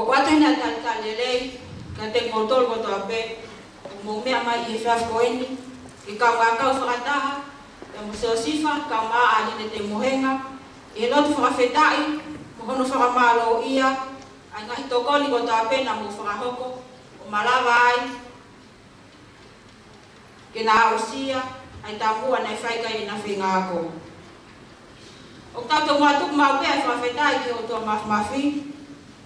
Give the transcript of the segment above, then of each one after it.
Ko kwa tēnā tāne tāne lei, nā te kontoro koto a pē, mō mea mai i whiaf ko eni, i ka mga kau whakataha, ka e mō seo sifa, ka mā ahine te mohenga, i he lotu whakawhetai, mō hono whakamālo o ia, ai ngā hitokoni koto a pē nā mō whakahoko, o malawa ai, ke nā ausia, ai tā mua nei whaika i nā whingā kou. O tātou mā tuk mā pē a whakawhetai ki o tō mafi,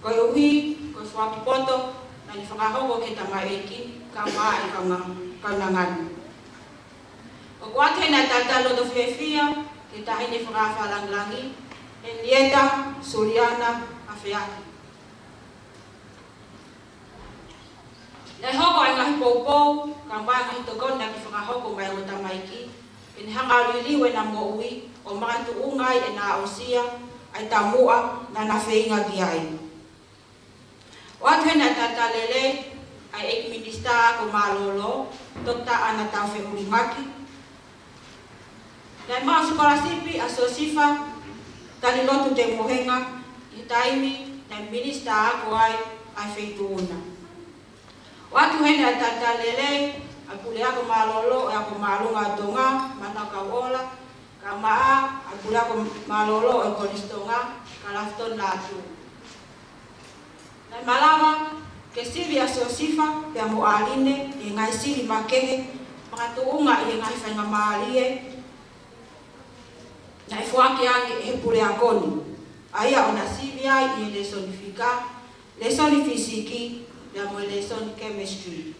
koe uhi, koe whaki poto, na i whakahongo ke tanga eki, ka mā e ka mā, O kua tēnā tātā lodo whiawhia, ke tahi ne whakawharangrangi, en lieta, suriana, a whiaki. Nei hoko ai ngahi poupou, ka mā e ngahi tokona ki whakahongo mai o tanga eki, en hanga liliwe na mo uhi, o mātu ungai e nā osia, ai tā na nafeinga whiinga ki aina. Wanhena tata lele ai ek minista ko malolo dokta anata fe umaki. Dan ma sekolah sipi asosifa tali lotu te mohenga itaimi dan minista ko ai ai fe tuna. Watu hena tata lele aku lihat ko malolo aku malu ngadonga mana kawola kamaa aku lihat ko malolo ekonistonga kalafton latu. malawa ke sili a seo sifa pe a moaline i ngai sili makehe makatuunga i ngai whainga maalie na e fuake ange e pule a koni a ia ona sili ai i lesoni fika lesoni fisiki pe a moe lesoni chemistry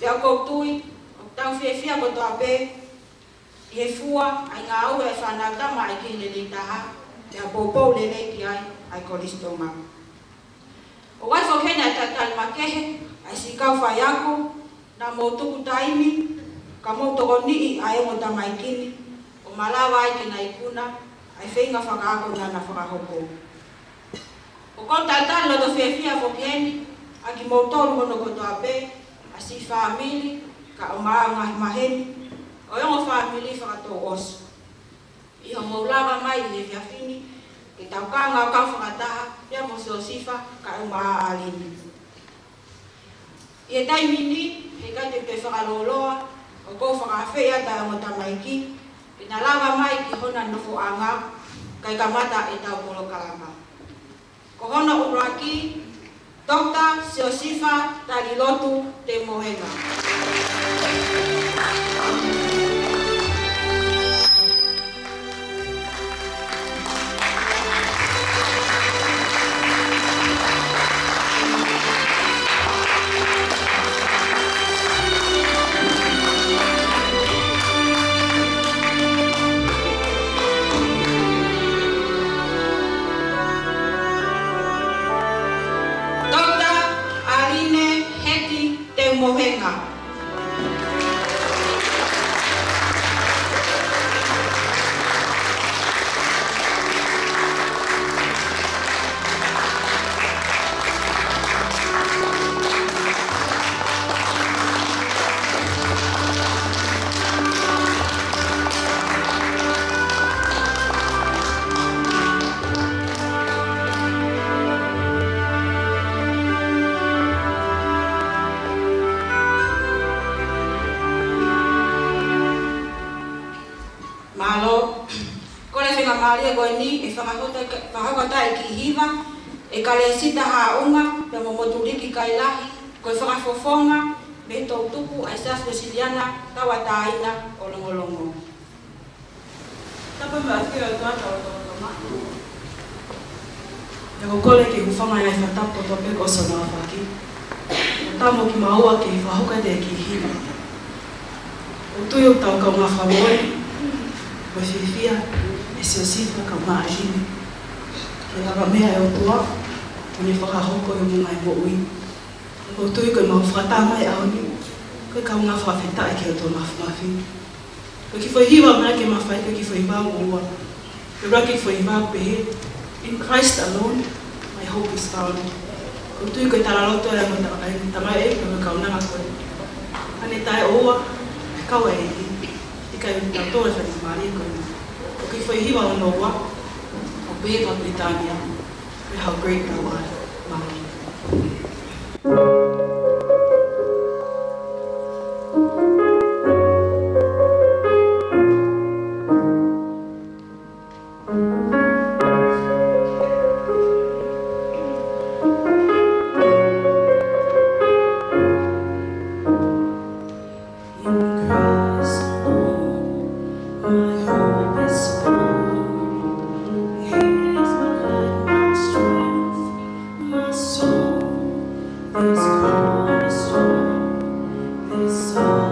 pe a koutui o tau fie fia koto a pe i he fua ai ngā au e whanau tama ai kine li taha pe a popou lele ki ai ai koristo mamu owaza okhenya tatali makehe aisikafa yako na moto kutaimi kama utokoni aye mota maikini omalawa aiki na ikuna aifeinga fakako na fakahoko okon tatali loto fiafia fokieni akimotoru konokoto ape asifamili ka omaa maheni oyongo famili fakatooso ihomoulava mai fini, Kitangkanga kau whangataha, ia mo so sifa, ka o maha tai mini, he kai te pe whakaloloa, o kou whakawhea ta o tamaiki, pina lava mai ki hona anga, kai kamata e tau polo kalama. Ko hona uraki, Siosifa Talilotu Te Mohenga. Thank you. kare sita ha unga pe mo motu liki kai lahi ko e whaka fofonga me tau tuku ai sas e ko siliana tawa taina o longo longo. Tapa mba ati o tua tau tau tau mahi. Nego kole ki hufanga ngai whatapo tope ko sa nga whaki. Tamo ki maua ki whahuka te ki hima. O tui o tau kau ngā whamoe, ko e whiwhia, e seo sifa kau ngā ahine. Ke lava mea e o tua, o ni whakahoko i mga i wau i. O tui koe mau whata mai au ni, koe ka unga whawhita e ke o tō mafu mafi. Koe ki whai hiwa mea ke mawhai, koe ki whai hiwa o ua. Koe raki whai hiwa pehe, in Christ alone, my hope is found. Koe tui koe tara roto e amata ai, e tamai e, koe ka unanga koe. Ane tai oa, e kawa e i, i kai unta tō e whai mawhai koe. Koe ki whai hiwa o noa, o bēwa Britania, koe. how great your life might so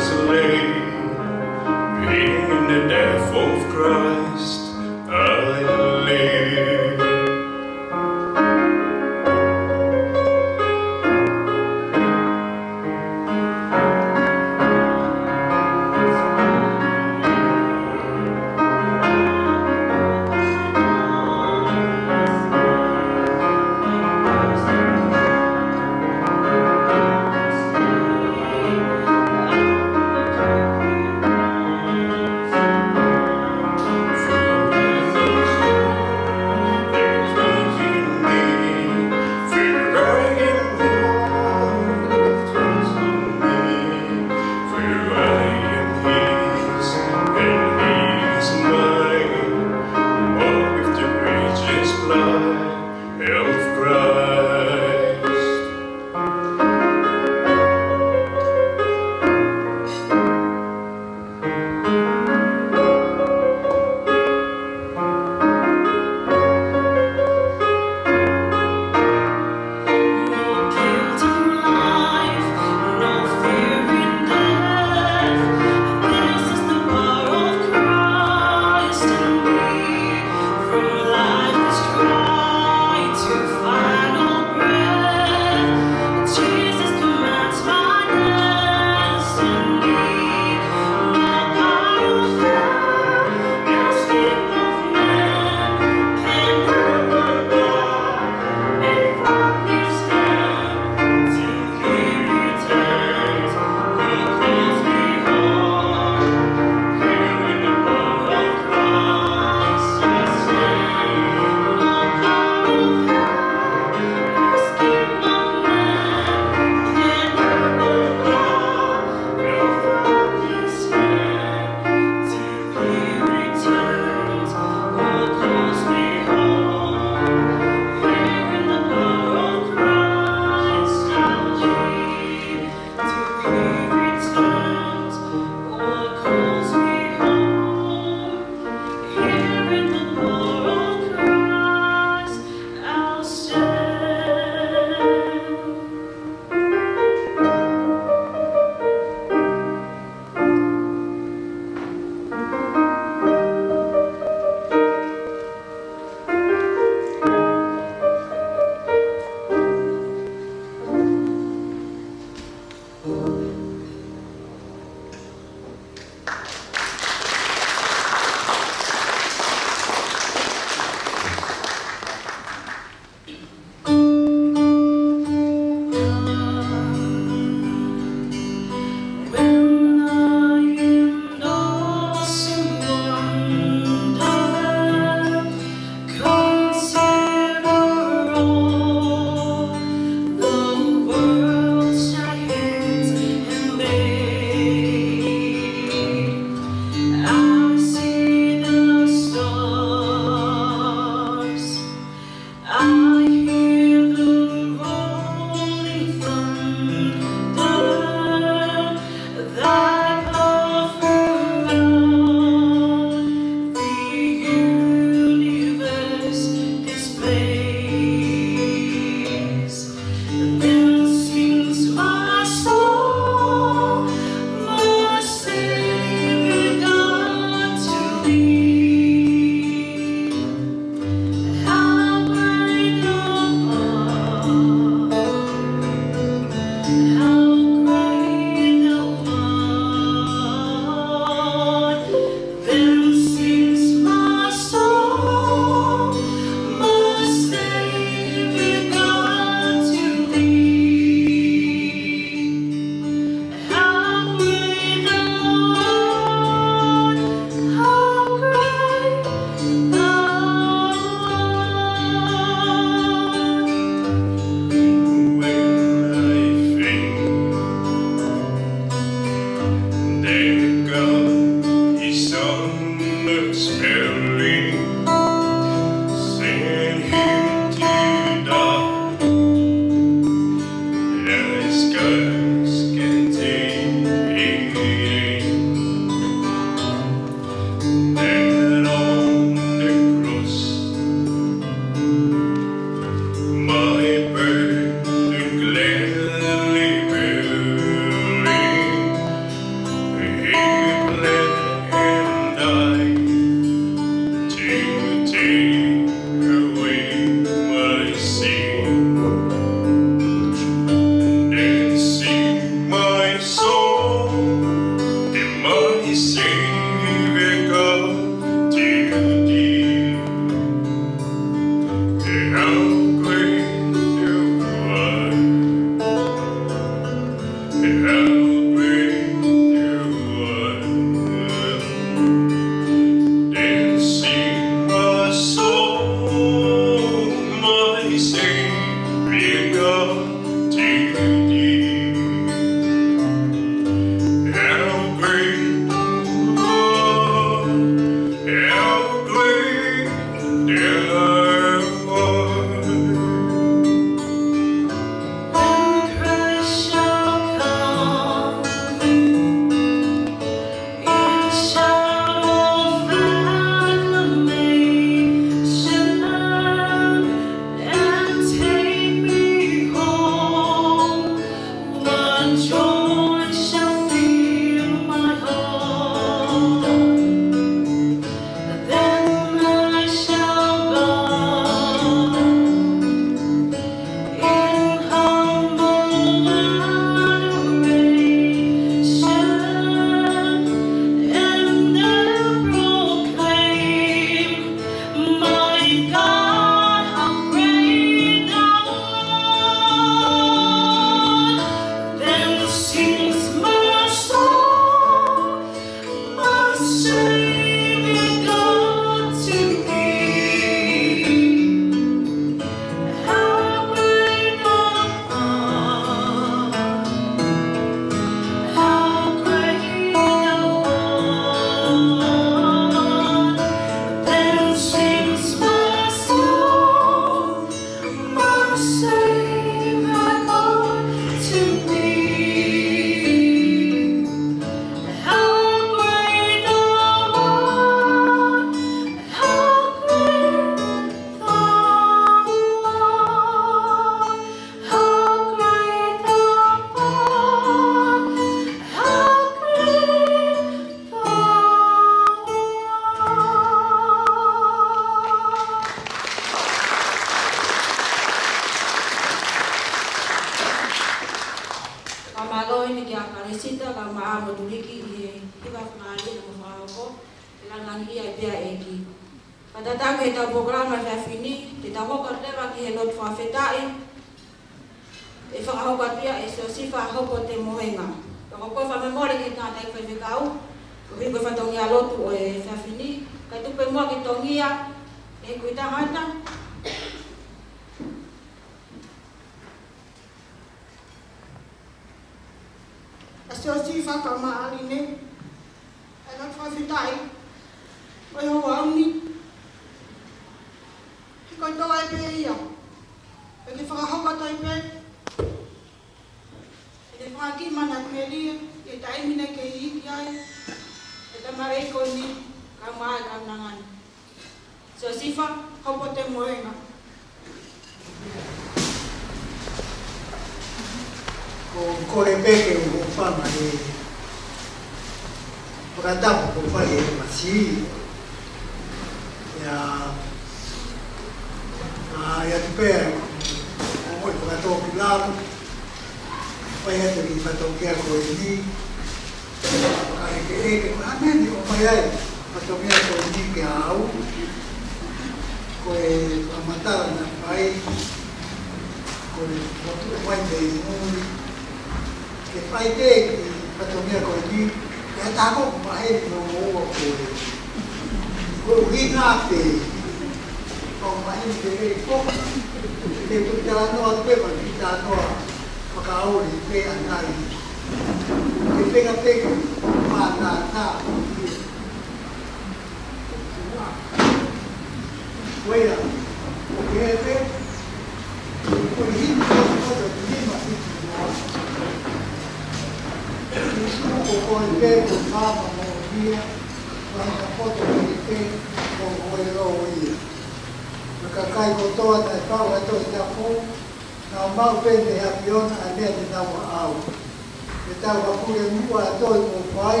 ka ka ku e mua e to i pai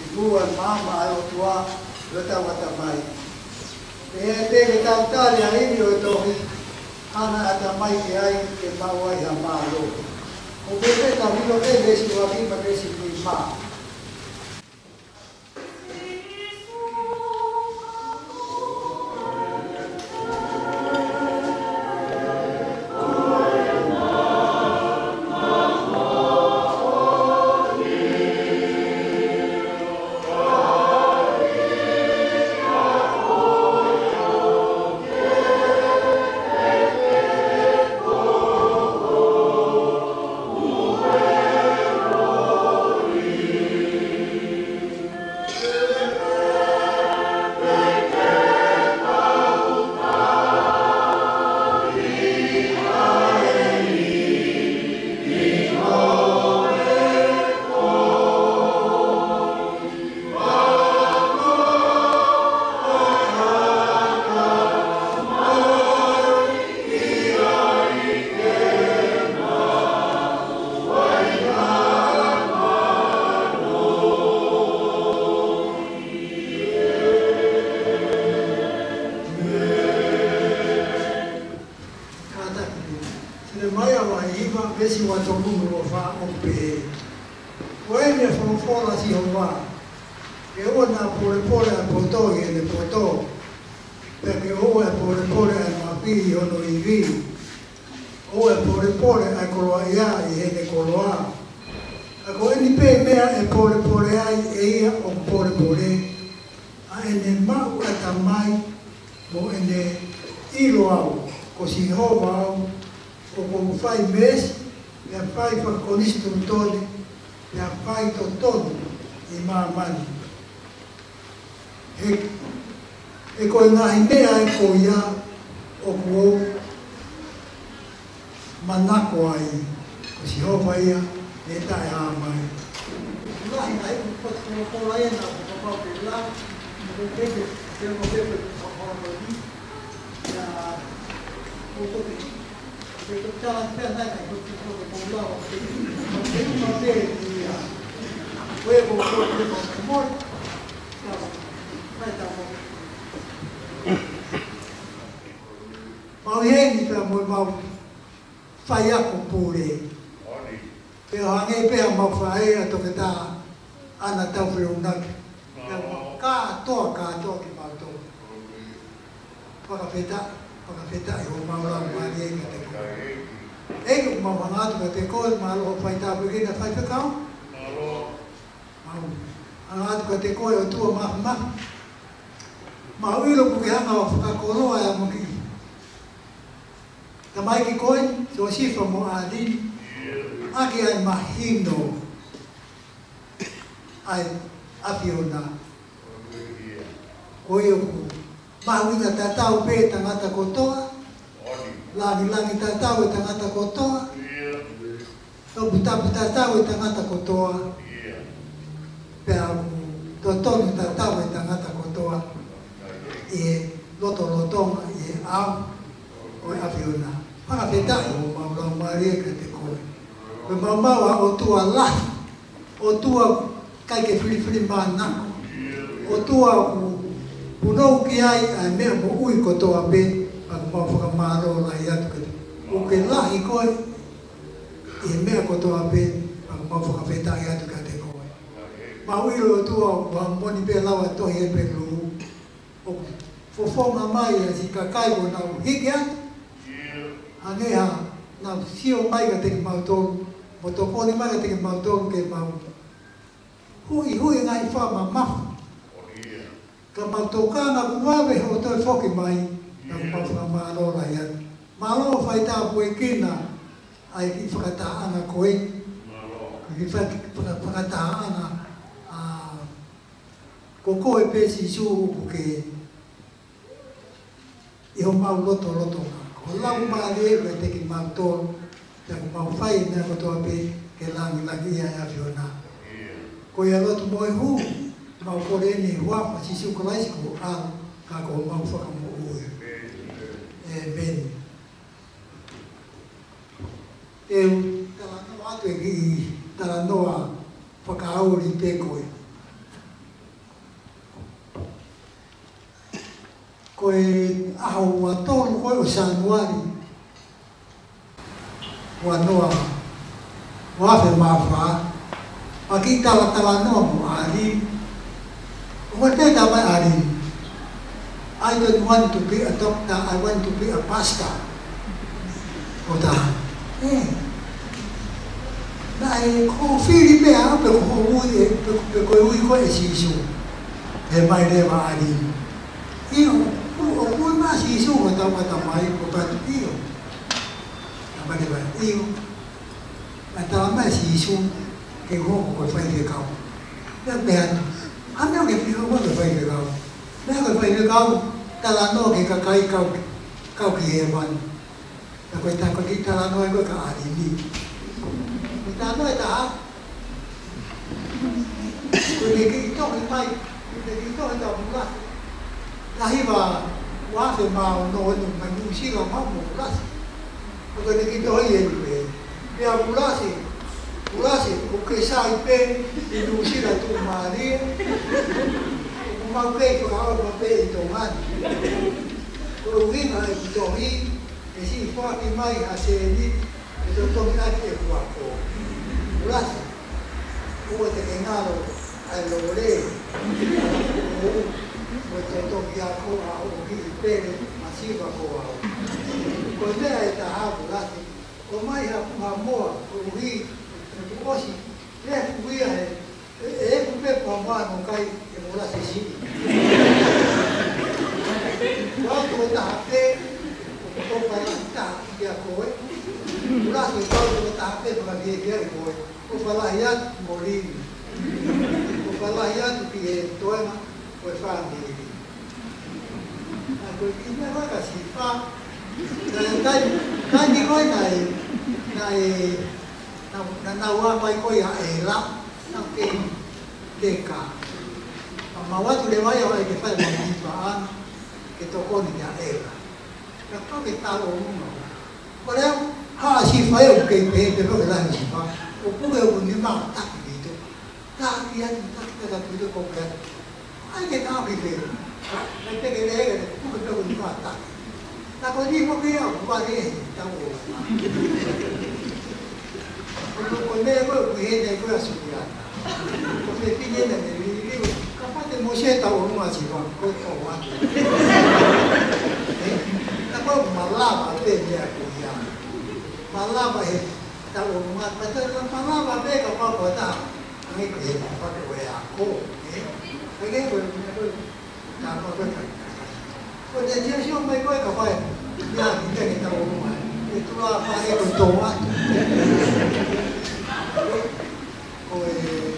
i ku e mama e o tua le ta wa ta mai e e te ke ta utari a iri o e tohi hana a ta mai ke ai ke pa wai ha maa lo o pe te ta hilo e desi o a pima desi ku i maa mai e si kai o nau hiki atu. A neha, nau sio mai ka teke mau tōru, mo tō kone mai ka teke mau tōru ke mau. Hui hui e ngai wha ma mafu. Ka mau tō kā ngā kuwawe ho tōi whoki mai, ngā mafu a mā rōra i atu. Mā rōra whai tā pui kina, ai ki whakatā ana koe. Mā rōra. Ki whakatā ana, ko koe pēsi sūhu ke e o mau loto loto mako. O lau maa le ewe te ki mau tōn, te ako mau whai nea kotoa pe, ke langi langi ia ia fio nā. Ko ia loto moe hu, mau kore ene i hua, ma sisiu kalaisiko a, ka ko o mau whakamu ue. Amen. Eu, tala noa atu e ki, tala noa whakaauri pekoe. Amen. koe au atonu koe o sanuari ua noa ua afe mafā paki talatala noa mo ali ua tena mai ali I don't want to be a doctor, I want to be a pastor. O ta, eh, na e ko whiri mea, pe ko hui e, pe ko hui ko e sisu, e mai rewa ali. Iyo, o kun ma si isu ko tau ko tau mai ko pa tu iyo. Apa ni ba? Iyo. Ata ma si isu ke ho ko pa ke kau. Ya ben, han yo ke ko ko pa ke kau. Na ko pa ke kau, ta la no ke ka kai kau. Kau ke he ban. Ta ko ta ko ki ta la no e, ko ka a ni ni. Ta no e, ta. Ko ni ki to ko pa. Ko ni ki to ta ko 라히바와세마오노는만둥시가마모라스그거는기도해야지야몰라시몰라시오케이사이페인둥시라또말이엄마께좋아하고엄마께이동한우리가이동이대신포함이많이하세니그래서동일하게구하고몰라시그거되게나로알로레 ko te tokia ko a o ki i pere masiva ko a ko mea e ta hapu lati ko mai ha ma moa ko ui e ko osi e ku ia he e e ku pe pa ma no kai e mo lati si ko ko ta hape ko pa i ta ia ko e ko lati ko ko ta hape pa ki e kia e ko e ko pa la ia morini ko pa koe ki me waka si pā. Kaini koe na e, na e, na na ua mai koe a e la, na ke te ka. A mawatu le wai awa e ke whae mai ki pā ana, ke tokoni ni a e la. Ka tōke tālo unu. Ko leo, ha a si whae o kei pē, pe roke lai si pā. O pūre o ni mā taki ni tō. Taki ati, taki taki ni tō kōpea. Ai ke tāpi te. Ai ke tāpi te. 那这个那个，不跟他们打交道。那我今天我跟他们打交道嘛。我跟他们那个面对面跟他说话，他反正没说他我他妈知道，跟我说话。那我马拉巴见面了，马拉巴他我他妈，反正马拉巴那个我跟他，那个他跟我讲过，那个我那个。Ko te tia si o mai koe ka whae, ia ki te ki tau o mai. E tu a whae o tō atu. Ko e...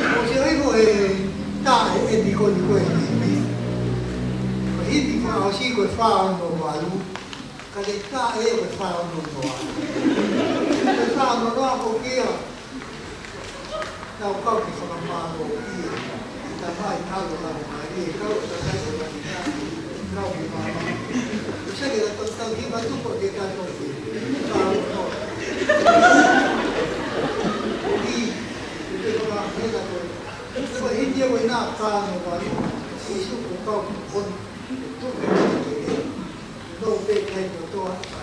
Ko se oigo e tā e ti koni koe ni mi. Ko hi ti kua hoshi koe whaa ondo o alu, ka le tā e koe whaa ondo o alu. เป็นข้าวมนวาโกเกี้เราก็มีสมาโกเกี้แต่ถ้าข้าวเราหายดีก็จะใช้สมาธิได้เราม่มามไม่ใช่เราตองตั้งที่มาทุกคนเดียวกันตรงนี้ตามหมดดีเป็นควาไม่ละคนแล้วก็อินเดียไว้หน้าตาในวันสี่ทุกคนต้องคนทุกคนต้องเป็กเองตัวใส่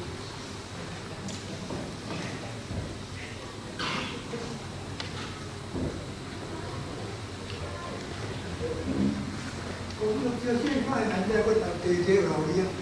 最快能在过两天就回来。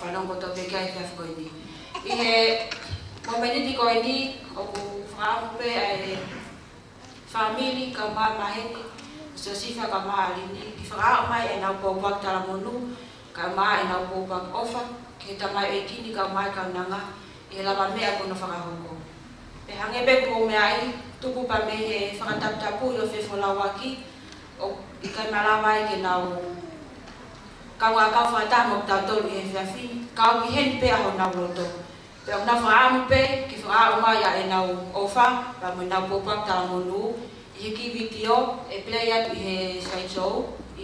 φαλόγκοτοβιακά ηθευκοειδή. Ε, Momenii koedi obu fampe ai famili kama maheni sesifa kama alini kiframa ena bobak talamunu kama ena bobak ofa kita ma ekini kama kananga ela iya, mame aku no farahoko e hange be ko me ai tupu pa me e faratap tapu yo fe folawaki o oh, ikai malawa eh, ke nau kawa kau fata mo ta to li fa fi kau ki hen pe ho na lo to pe na fa am pe ki fa a ma ya e na o fa pa mo na po pa ta mo lu i ki video e play up i he sai show i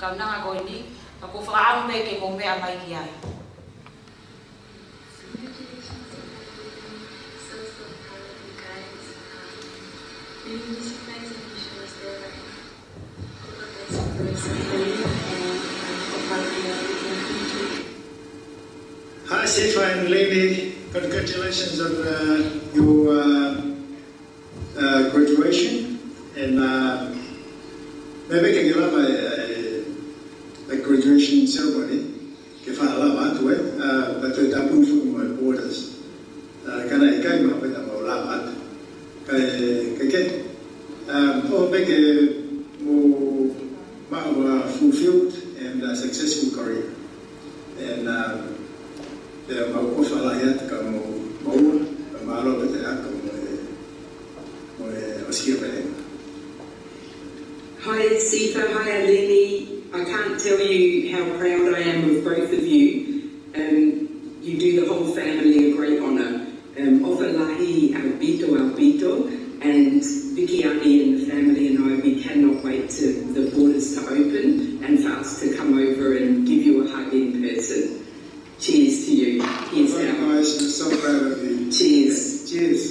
kau na ko ni ka ko fa pe ke mo me a ki ai Thank you. Hi, Sifa and Lady. Congratulations on uh, your uh, uh graduation. And uh, maybe can you have a, a, a graduation ceremony? Kifala abantu we, batwetapuni my borders. Uh, Kana ikai mapenda maula abantu. that um, or make a more fulfilled and successful career. And um, موقوف على Hi Sifa, hi Alini. I can't tell you how proud I am of both of you. Um, you do the whole family a great honour. Um, Albito Albito and Vicky Annie and the family and I, we cannot wait to the borders to open and for us to come over and give you a hug in person. Cheers. Yes, God yeah. knows I'm so proud of you. Cheers. Cheers.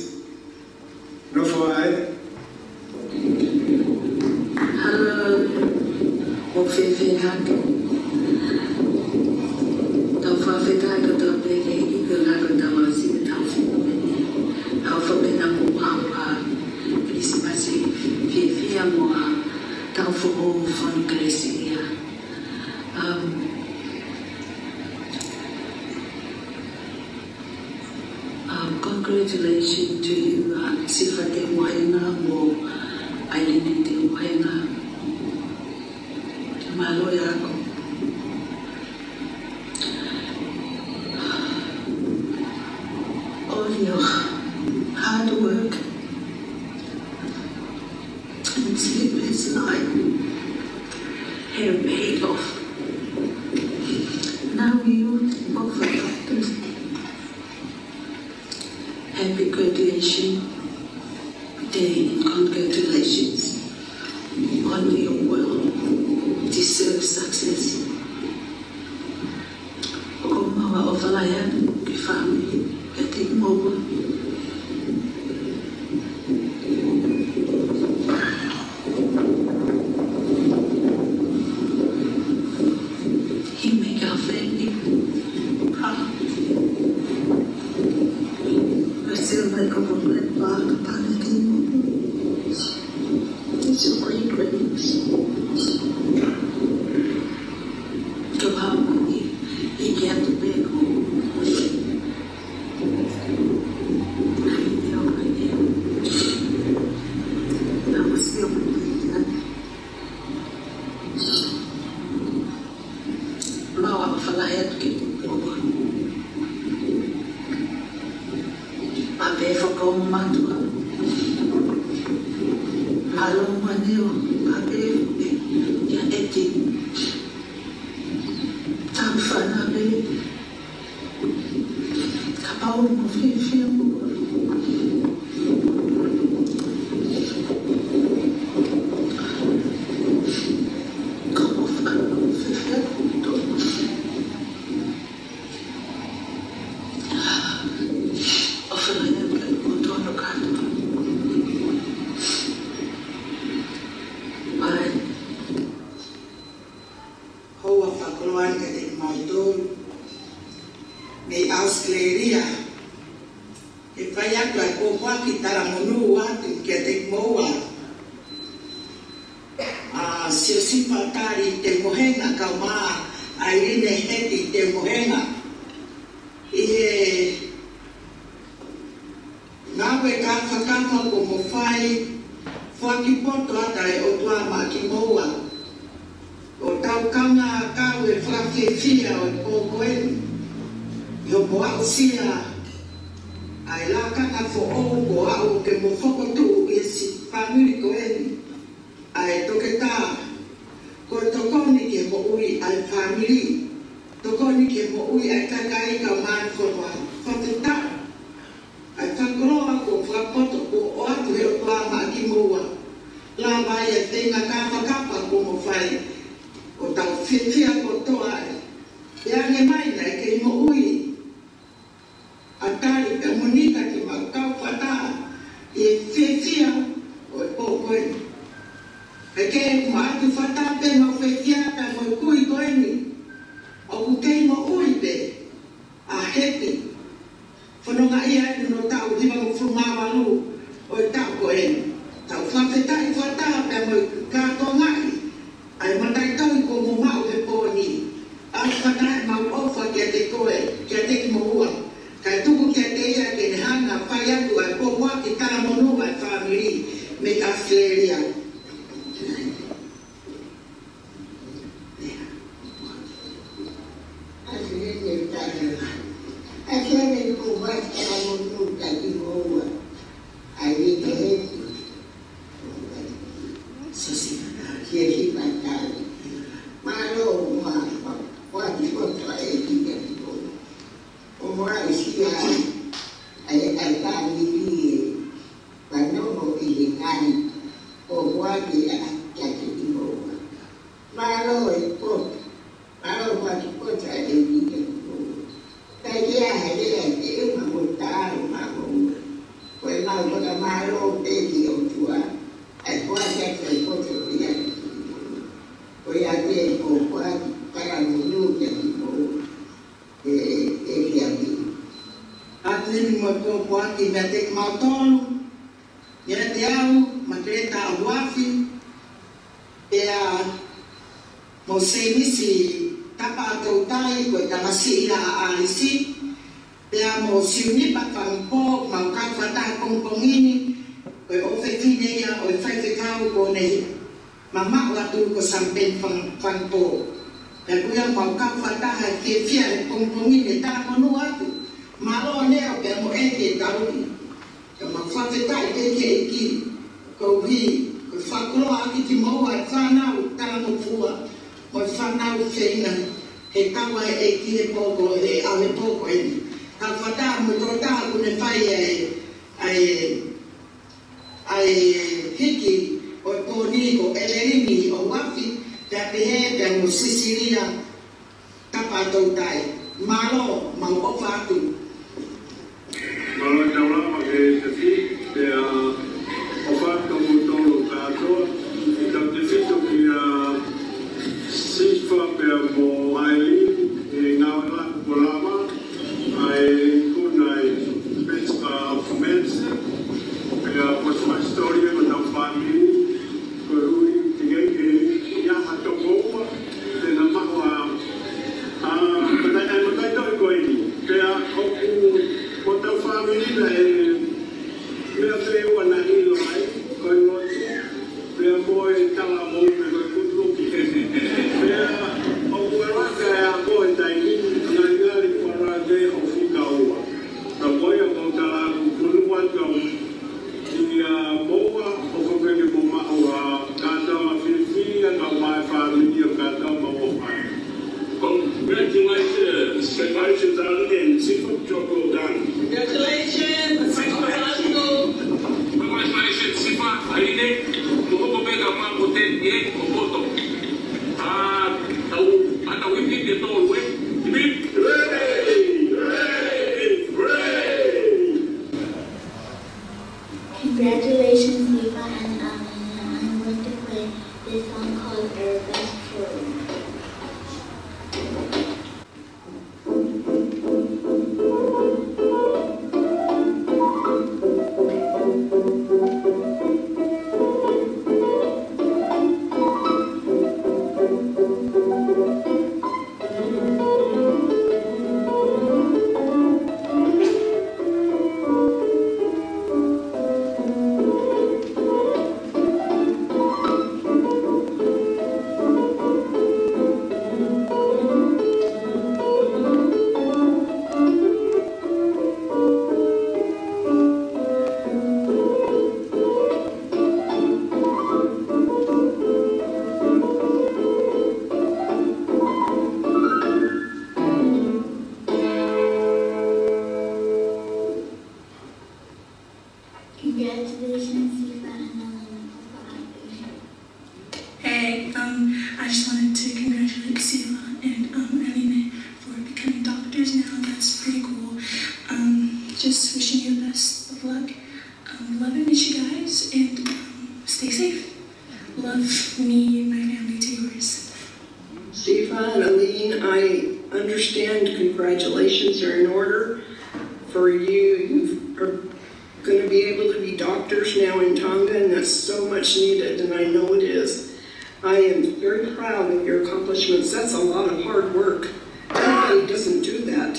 very proud of your accomplishments. That's a lot of hard work. Everybody doesn't do that.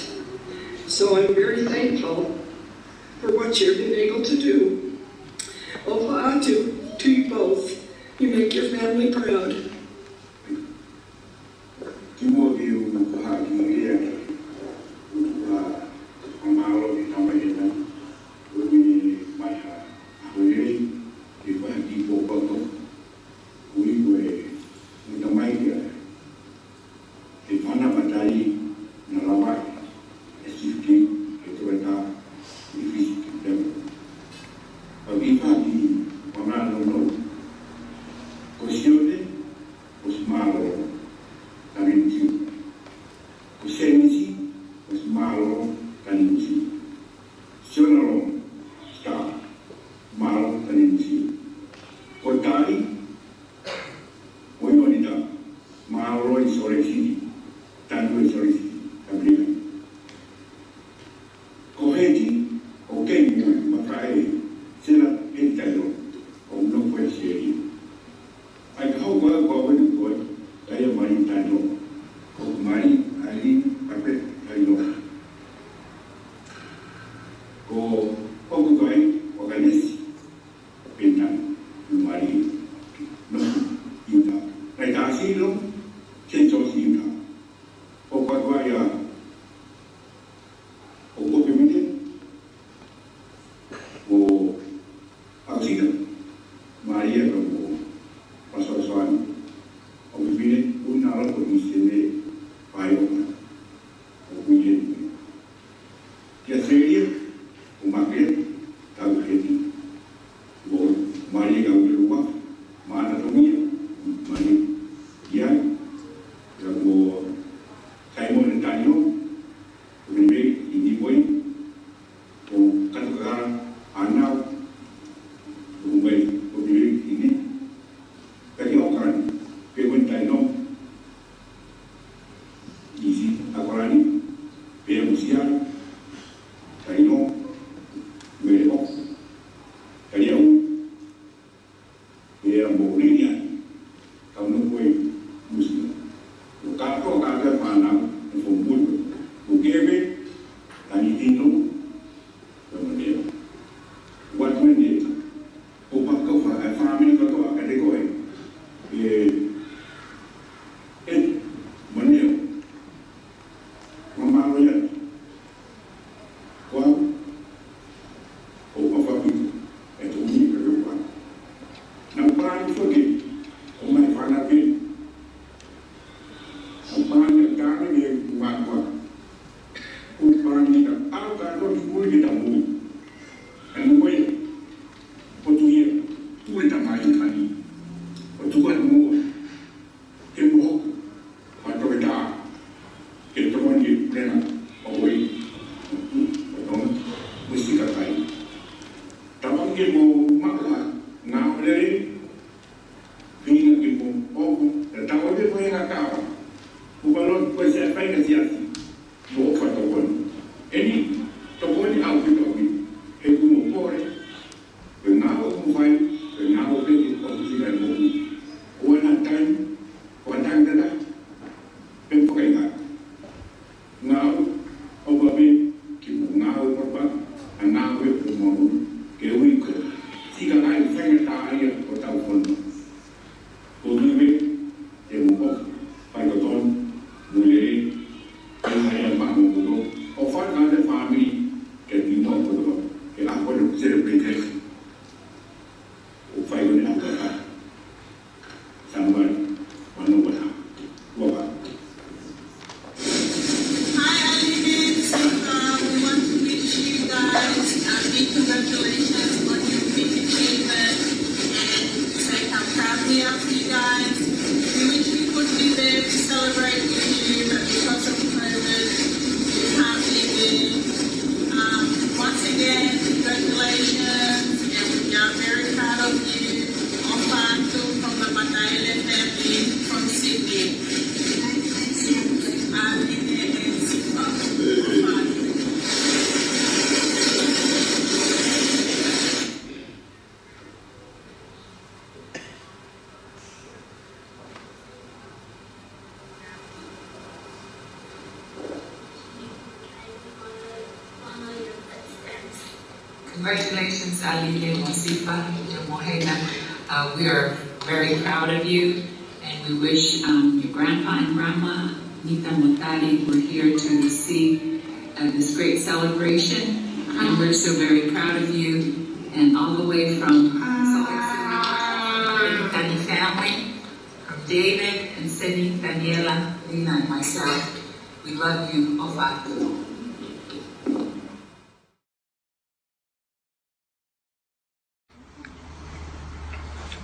So I'm very thankful for what you've been able to do. Opa to you both. You make your family proud.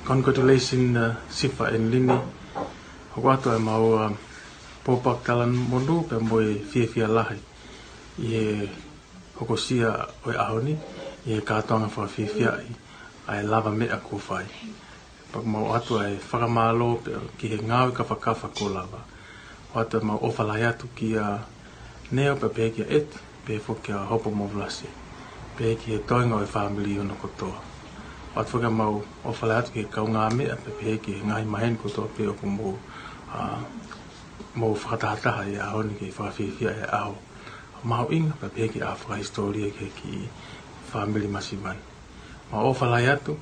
congratulations uh, Sifa and Lini. Hoko atu ai e mau uh, pōpak talan mōnu pe mōi fie fie lahi. I e hoko sia oi ahoni, i e kātanga wha fie fie ai, ai lava mea kō whai. Pak mau atu ai e whakamālo pe ki he ngāwe ka whakawha kō lava. Ho atu ai e mau ofalai atu ki a neo pe pēkia et, pe fokia hopo mōvlasi. Pēkia toinga oi toinga oi whāmili yono atu whaka mau o whale atu ke kau ngā mea pe pe ke ngāi mahen ko tō pe oku mō mo mō whakatahataha i aho ni ke whakawhiwhia e aho mau inga pe pe ke a whaka historia e ke ki family masiban ma o whalai atu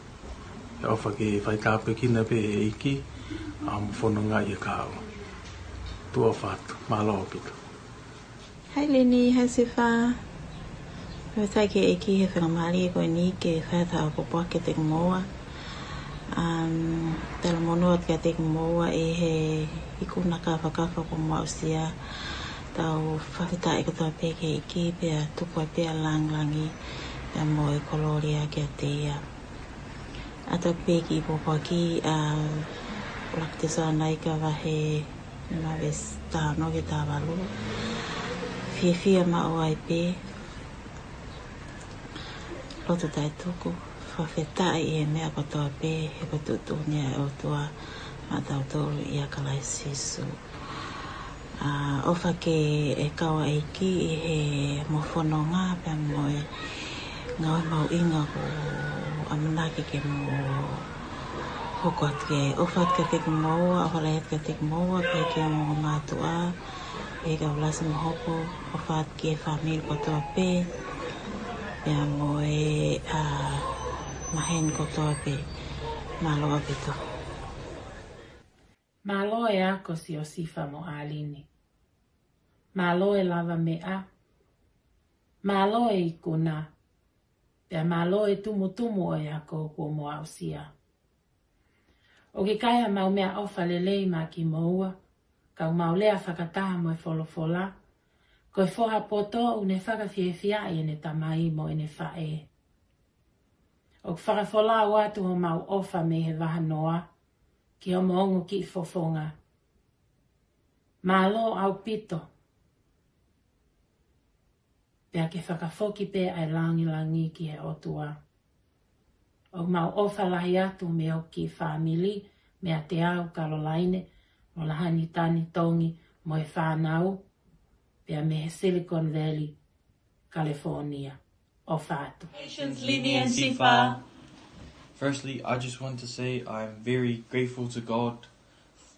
e o whake whaitāpe kina pe e iki a um, mwhono ngā i a kāo tu o whātu, mālo o pito Hei Lini, hei Sifa. Me sai ke eki he whanga e koe ni ke whaitha o kopoa ke te ngoa. Um, Tala mono at ka te ngoa e he ikunaka whakawha ko mua usia. Tau whawhita e katoa pe ke eki pe a tukua pe langlangi e mo e koloria ke a te ia. Ata pe ki i popoa ki a praktisa nai ka wahe mawes tāno ke tāwalu. Fiefia ma o ai pe, roto tai tuku whawhetai e mea katoa pē he patu tūnia e o tua ma tau tōru i akalai sisu uh, ofa ke e kawa e ki i he mofono ngā pia mo e ngā mau inga ko amunaki ke mo hoko atke ofa atke te ki maua ofa lai atke te ki maua ke mo ngā tua e ka ulasi mo hoko ofa atke e whamil katoa pē ya mo e a mahen ko to ape ma lo ape to ma lo e a ko si o sifa mo alini ma lo e lava me a ma lo e i kuna pia ma lo e tumu tumu o e a ko kua mo au sia o ke kaya mau mea ofa le lei ma ki moua ka umau lea whakataha mo e folofola folo koe foha poto u ne whakawhiewhia i ne tamai mo i ne whae. O whakawhola o atu o mau ofa me he waha noa, ki o moongo ki fofonga. Mālo au pito. Pea ke whakafoki pe ai langi langi ki he otua. O mau ofa lahi atu me o ki whamili, me a te au karolaine, o lahani tani tongi, mo e whanau, in Silicon Valley, California. Patience, leniency, fa. Firstly, I just want to say I'm very grateful to God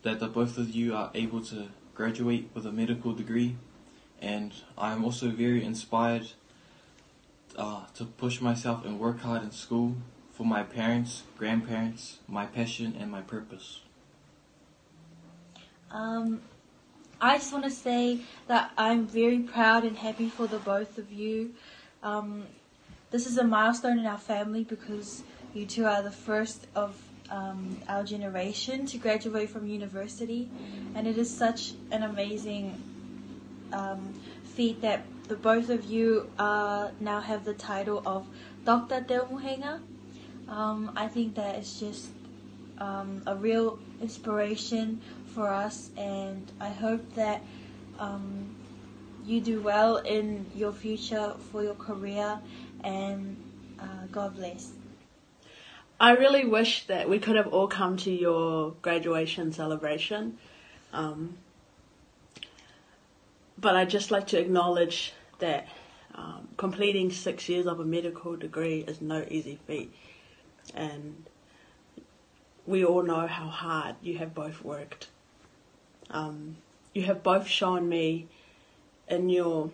that the both of you are able to graduate with a medical degree, and I am also very inspired uh, to push myself and work hard in school for my parents, grandparents, my passion, and my purpose. Um, I just want to say that I'm very proud and happy for the both of you. Um, this is a milestone in our family because you two are the first of um, our generation to graduate from university, and it is such an amazing um, feat that the both of you uh, now have the title of Dr. Del Muhenga. Um, I think that is just um, a real inspiration for us, and I hope that um, you do well in your future for your career, and uh, God bless. I really wish that we could have all come to your graduation celebration. Um, but I'd just like to acknowledge that um, completing six years of a medical degree is no easy feat. And we all know how hard you have both worked um, you have both shown me in your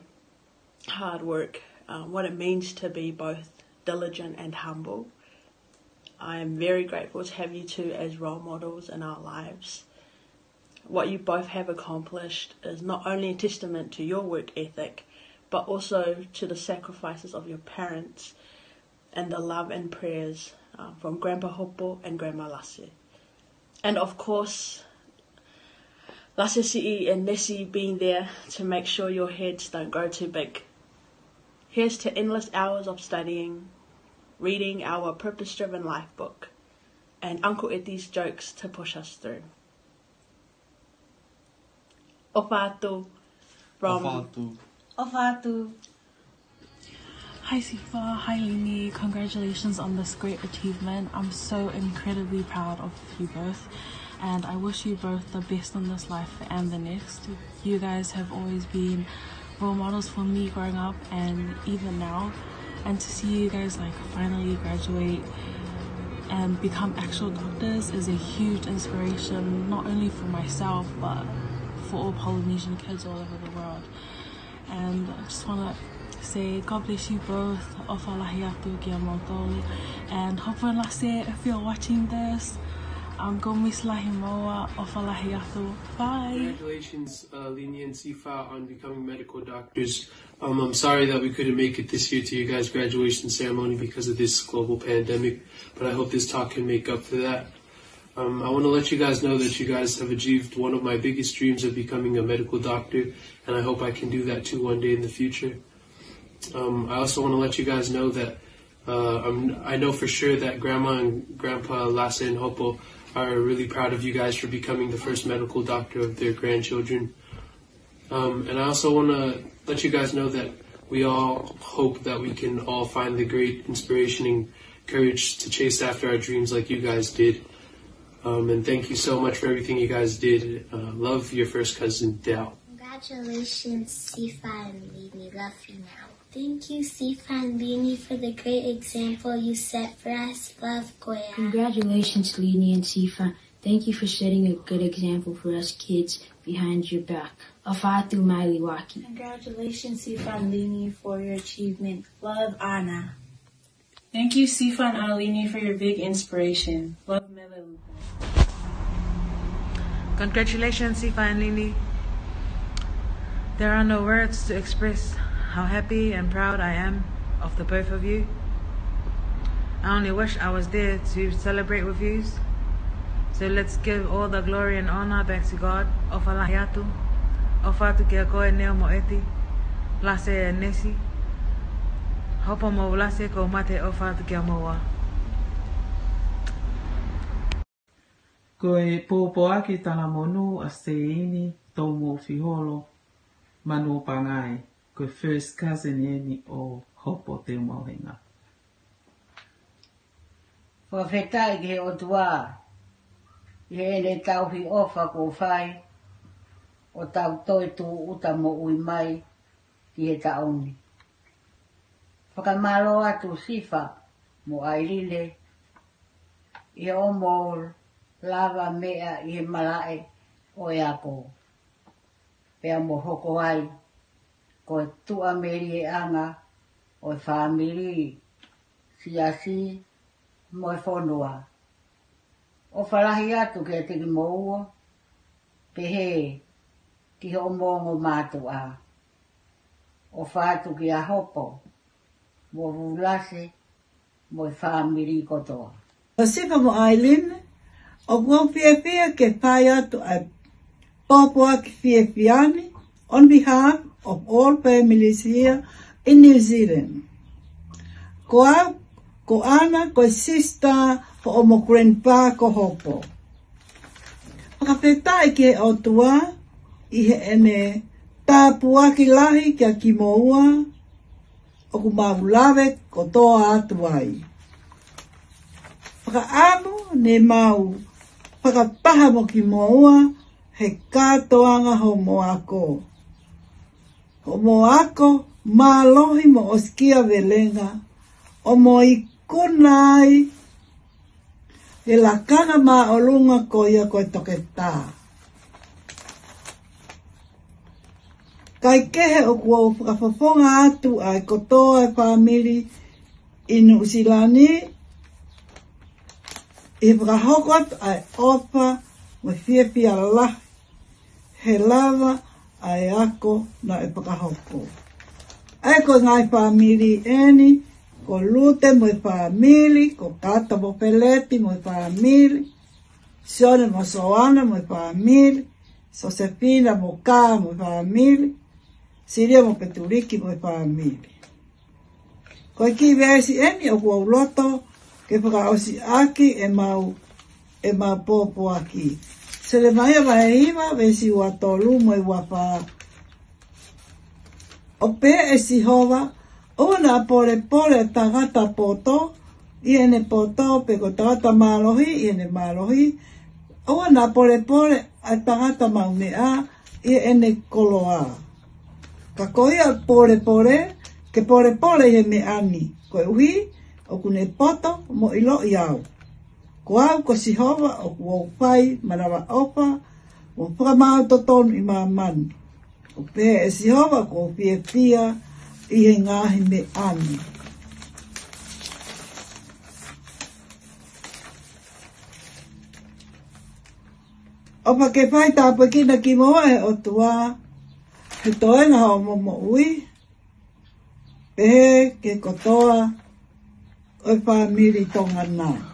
hard work um, what it means to be both diligent and humble. I am very grateful to have you two as role models in our lives. What you both have accomplished is not only a testament to your work ethic, but also to the sacrifices of your parents and the love and prayers uh, from Grandpa Hopo and Grandma Lasse. And of course, Lasasii and Nessie being there to make sure your heads don't grow too big. Here's to endless hours of studying, reading our purpose driven life book, and Uncle Eddie's jokes to push us through. Opatu from Opatu. Hi Sifa, hi Lini, congratulations on this great achievement. I'm so incredibly proud of you both and I wish you both the best in this life and the next. You guys have always been role models for me growing up and even now and to see you guys like finally graduate and become actual doctors is a huge inspiration not only for myself but for all Polynesian kids all over the world and I just want to say God bless you both and hope if you're watching this Algomi Slahimoa Ofalahiato. Bye. Congratulations, uh, Linia and Sifa, on becoming medical doctors. Um, I'm sorry that we couldn't make it this year to your guys' graduation ceremony because of this global pandemic, but I hope this talk can make up for that. Um, I want to let you guys know that you guys have achieved one of my biggest dreams of becoming a medical doctor, and I hope I can do that too one day in the future. Um, I also want to let you guys know that uh, i know for sure that Grandma and Grandpa Lassa and Hopo are really proud of you guys for becoming the first medical doctor of their grandchildren. Um, and I also want to let you guys know that we all hope that we can all find the great inspiration and courage to chase after our dreams like you guys did. Um, and thank you so much for everything you guys did. Uh, love your first cousin, Dell. Congratulations, Sifa and Lini. Love you now. Thank you, Sifa and Lini, for the great example you set for us. Love, Goya. Congratulations, Lini and Sifa. Thank you for setting a good example for us kids behind your back. Afatu Mailiwaki. Congratulations, Sifa and Lini, for your achievement. Love, Anna. Thank you, Sifa and Alini, for your big inspiration. Love, Mele. Congratulations, Sifa and Lini. There are no words to express how happy and proud I am of the both of you. I only wish I was there to celebrate with you. So let's give all the glory and honor back to God. Ofa Ofalahiatu, ofatu kia koe neo moeti, lase e nesi, hopo mo lase ko mate ofatu kia moa. Koe pōpoa ki tana monu a se ini to mō fiholo, manu pangai. koe first cousin e ni o hopo te mauhinga. Whawhetai ke o tua, i he ne tauhi ofa ko whai, o tau toi tō uta mo ui mai ki he tauni. Whakamalo atu sifa mo airile, i o mōr lava mea i he malae o e ako. Pea mo hoko ai, ko e tua meri e anga o e whamiri si a si mo e whonua. O wharahi atu kia tiri mo ua, pe he ki ho mongo mātu a. O whātu ki a hopo, mo vulase mo e whamiri kotoa. O sepa mo Ailin, o guan pia pia ke pai atu a popoa ki fie fiani, on behalf of all families here in New Zealand. Ko a, ko ana, ko sister, ko o mo grandpa, ko hopo. Pakapeta e ke o tua, i he ene, ta puaki lahi kia ki moua, o ku maulave ko toa atu ai. Paka amu ne mau, paka paha mo ki moua, he katoanga ho moa koo o mo ako ma lohi mo oskia velenga o mo ikonai e la kanga ma olunga ko ia ko e toketa. Kai kehe o kua o whakafafonga atu a e kotoa e whamiri i Nusilani e whakahokot a e opa me fiepia lahi he lava ae ako na e pakahoko. Ae ko ngai eni, lute mo ko kata mo peleti mo Sione mo soana mo Josefina Sosefina mo Siria mo peturiki mo i eni o kua uloto, aki e mau, Se le mai va e iva, ve si ua tolu mo i ua pa. O pe e si hova, o na pore pore ta gata poto, i ene poto pe ko ta gata malohi, i ene malohi, o na pore pore a ta gata maunea, i ene koloa. Ka koia pore pore, ke pore pore i ene ani, koe uhi, o kune poto mo ilo i au ko au ko si hova o kua upai marawa opa o whakamau to tonu i mā man. O pēhe e si hova ko pia pia i he ngāhi me ani. Opa ke pai ta kina ki moa e o tuā, he toenga o momo ui, pēhe ke kotoa, oi pā miri tonga nāi.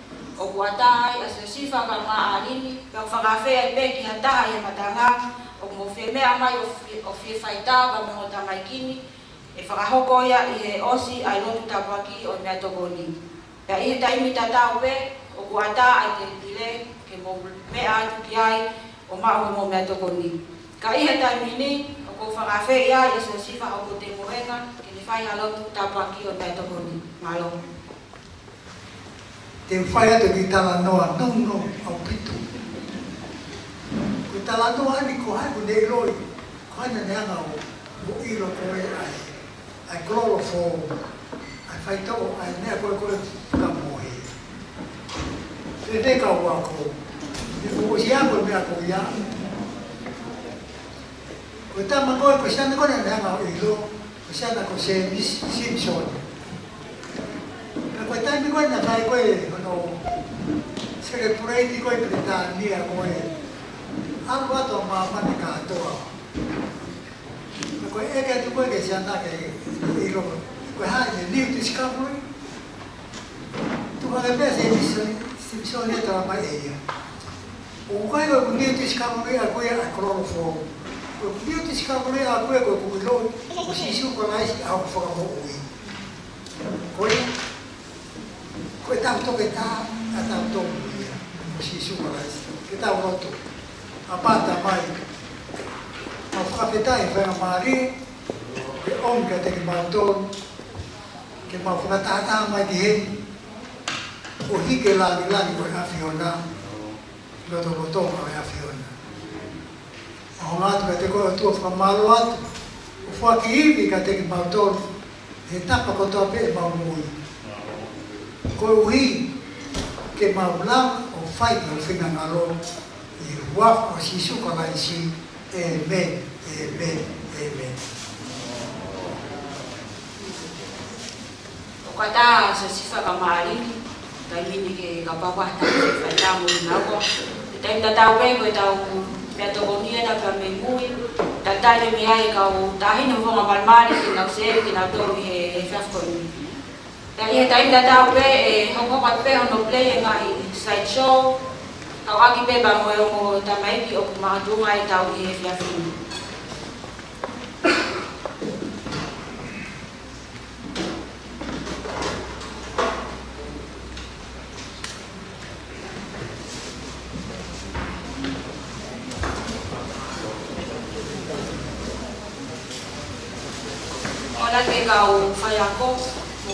o kua tāi a se sifa ka mā anini, pe o whakawhea e peki ha tāi e matanga, o mō whemea mai o whi whai tā ka mō o tamai kini, e whakahoko ia i he osi ai lotu tapuaki o mea toko ni. Pea i he taimi tā tāu pe, o kua tā ai te pile, ke mō mea atu ki ai, o mā o mō mea toko ni. Ka i he taimi ni, o kua whakawhea ia i se sifa o kua te mōhenga, ke ni whai ha lotu tapuaki o mea toko ni. Mālo. Mālo. q u e f a i a t o d i t a r r a noa num no ao pitu. g o i t a r r a noa ni ko hai ko dei loi. Ko hai na nga o bo i lo ko e ai. Ai kloro fo. Ai fai to ai ne ha ko ko ka a mo e. Se te ka wa ko. a Ni ko ia ko me ko ia. Ko ta ma ko a ko shan ko na nga o i lo. Ko shan ko se mis sim shoni. cuenta mi cuenta sai quei no se le pure di quei preta ni a come a qua to ma ma ne ka to ko e ka tu ko ke sia na ke i ro ko ha ni ni tu ska pure tu ka le pese mi so si so ne to ma e ya o ka lo ni tu ska pure a ko ya ko ro fo ko ni tu ska pure a ko ko ko lo si su ko na si a ko fo ko ko ko Questa autorità è autonomia, si superessa, che dà un voto. A parte mai, la proprietà è vera mari, che omga del mandon, che ma fratata mai di o hi che la di là di quella fiona, lo dopo tocca la fiona. Ma un altro che te con la tua frammaluat, o fa che ivi che te mandon, e tappa con tua pelle ma muoio. que ke maula o fai o fina ngalo i waf o sisu me isi me amen, me O kata sa sifa ka maalini, taimini ke kapakwa na kifata mo nako. Taim tá ko tau piatokonia na pamengui, tatale mihai ka o tahin mo mga sei que kinatomi, he fiaf ko Dari eta inda da hongo eh, bat pe ono play enga i side show, hau agi be bango e hongo eta maiki oku ba, maradunga eta ugi efi afi. Thank you.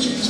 Jesus.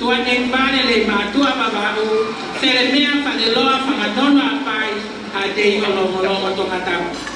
tua tembane le matua se le mea fa de loa fa madonna pai a te lo lomo to tokatau.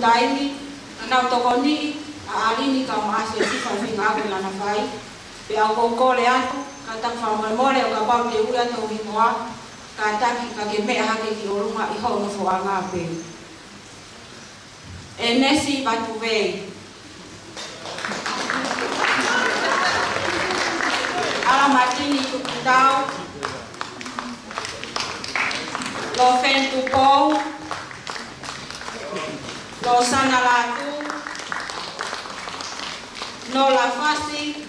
taimi nau tokoni a alini ka maase si fa finga ko lana fai pe au koko le atu ka tak fa mo mo le ka pa te ua to hi moa ka tak ka ke me ha ke ki orunga i ho no fo anga pe e nesi batu vei ala matini tukitau lo tu pou Lausana Laku, Nola Fasi,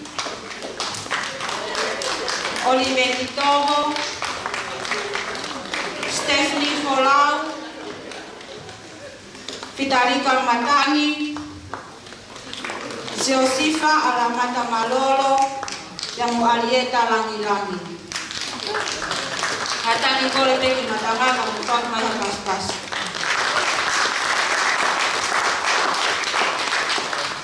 Oliveri Toho, Stephanie Folau, Vitali Kalmatani, Josifa Alamata Malolo, dan Mualieta Langi-Langi. Hata Nicole Peggy kamu Mutang Mahakas Pas.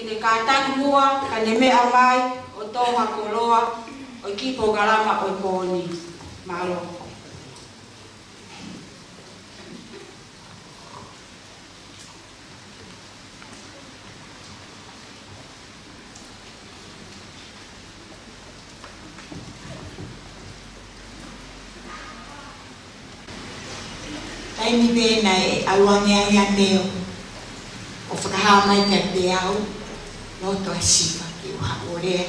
kine kaitan mua kaneme amai o tō hakoloa o ki po garama o pōni. Mālo. Taimi bēnai awangia ia neo. O whakahā mai kia te au. 我在是法求学我咧，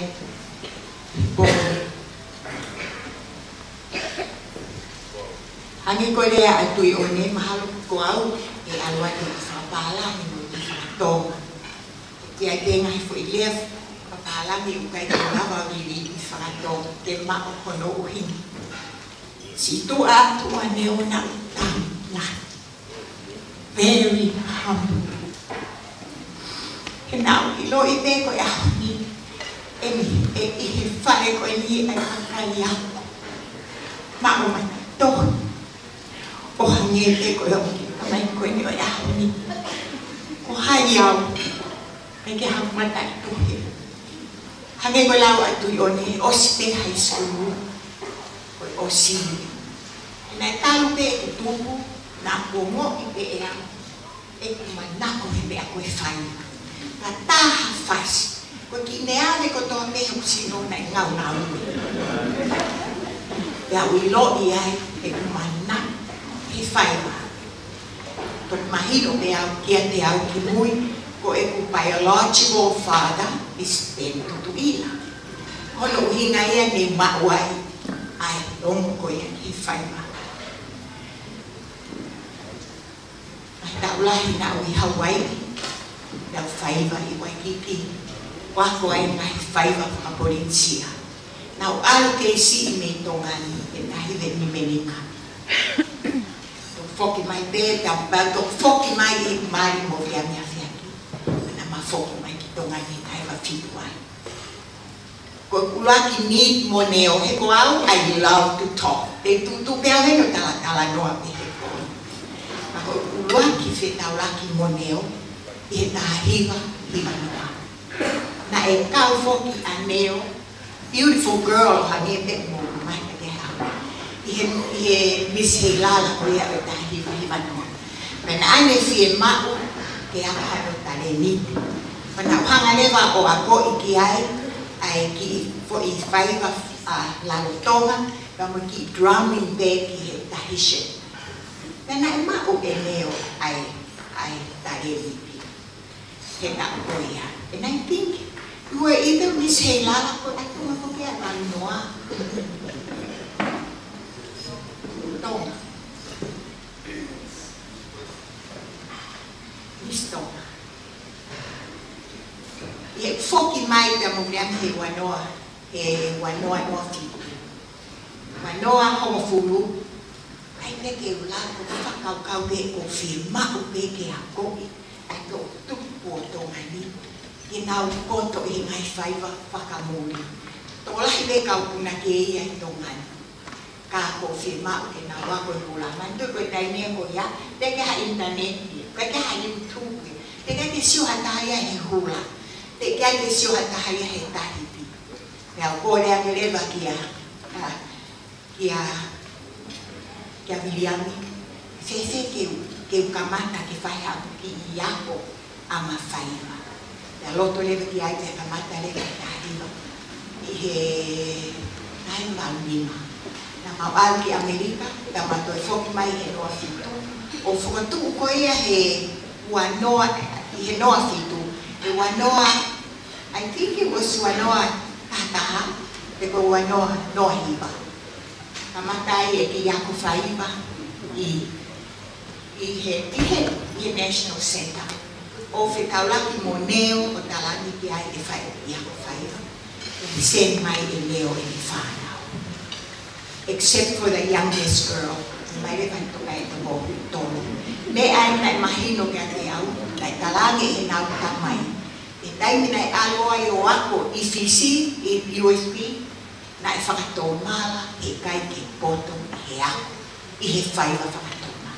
无，安尼个咧爱对我咧嘛好高，诶，阿我咧啥巴拉呢？我咧多，也给爱 foi lef，阿巴拉咪有该做啦，我咪咪啥多，给嘛我可能有 hin。Si tu a tu a neona tam na. Very humble nào nau i lo i te đi em em e mi e i he whare koe ni ai kakani a ma o mai toa o hangi e te koe honi a mai koe ni oi a honi o hai au me ke hau mata i tuhe hangi koe lau atu i one o si te hai skuru o si e nai talu te e tupu na mẹ i te ea e kumanako he mea koe whaina và ta phải có kỹ né để có to mê không xin đâu này ngầu nào và ủy lộ đi ai để mà nặng thì phải mà tuần mà hi đồ bèo kiên đèo kì mùi ko e ku biological father is been to ila holo hinga ia ý là, ai long ko ia ki fai ma ai thì phải mà, tau lai na ui Hawaii 到怀法伊关基地，我过来买怀法阿波林西亚，那我阿克西伊没动安，那伊的伊没尼卡，都 foque mais bem, da ba do foque mais e mais mover a minha fé aqui, na é mais que tão aí cai va filho aí. Kukula ki need moneo he ko au I love to talk. Te tu tu pe ale no tala tá tala tá noa pe he ko. Kukula ki fe não laki tá moneo inahiwa limanua. Na e kaufo ki aneo, beautiful girl hangete mo kumata ke hawa. Ihe, ihe mishilala kuya o tahiwa limanua. Mena ane fie mao, ke haka hawa talenite. Mena panganewa o ako iki ai, ai ki fo i faiwa ah, lalotonga, kama ki drumming back ki tahishe. Mena ima o eneo ai, ai talenite. And I think you were either Miss Hela, or I don't know kaya, Manoa. Toma. Miss Toma. E foki mai da mugliam he wanoa, e wanoa nofi. Manoa hoa fulu, ai ne ke ula ko fa kau kau ke o firma o ke ke ako, ai to tuk ukoto e mani ina ukoto e ngai faiva whakamori tolahi ve kau kuna ke ia i tongani ka ko firma ke na wa ko pula man tu ko dai ko ya te ke ha internet ke ke ha youtube te ke ke siu hata he hula te ke ke siu hata ya he tahi pi ya ko le a ke le ba kia kia kia miliami se se ke ke kamata ke fa ki ya ko amafaiba yaloto leve kiaite kamata leve tahiba ihe naimba mima na mawal ki Amerika na mato foki mai he noa fito o fukatu koia he wanoa he noa fito he wanoa I think it was wanoa tataha lego wanoa noa hiba kamata e ki yako faiba i ihe ihe national center o fetaulaki moneo o talani ki ai e fai ia send my email and find out. Except for the youngest girl, mairepan ko kay ito ko tolo. May ay na mahino ka tayaw, kay talagi inaw kamay. Itay minay alo ayo ako, ifisi, USB, na ifakatomala, ikay kipotong iyaw, ihifay na fakatomala.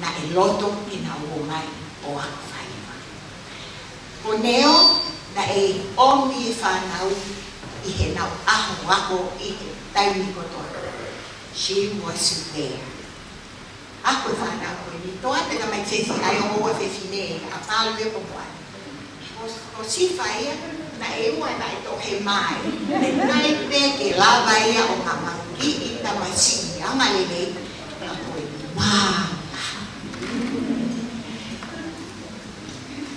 Na ilotong inawumay o ako o neo na e omi e whanau i he nau aho ako i he taimi kotoa. She was there. Ako e whanau koe ni toa tena mai tesi ai o hoa whewhine a tālu e popoa. O si whaia na e mua na e tohe mai. Na e pe ke lawa ia o ngā mangi i ta a malele. Ako e ni, wow!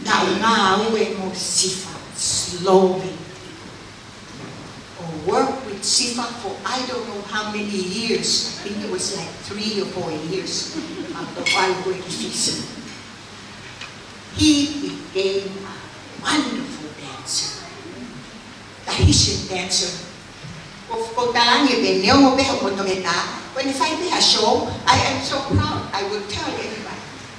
Now, now we uwe Sifa slowly. Or work with Sifa for I don't know how many years. I think it was like three or four years after I went to He became a wonderful dancer, a Haitian dancer. Of Kotalani, when I play a show, I am so proud. I will tell everybody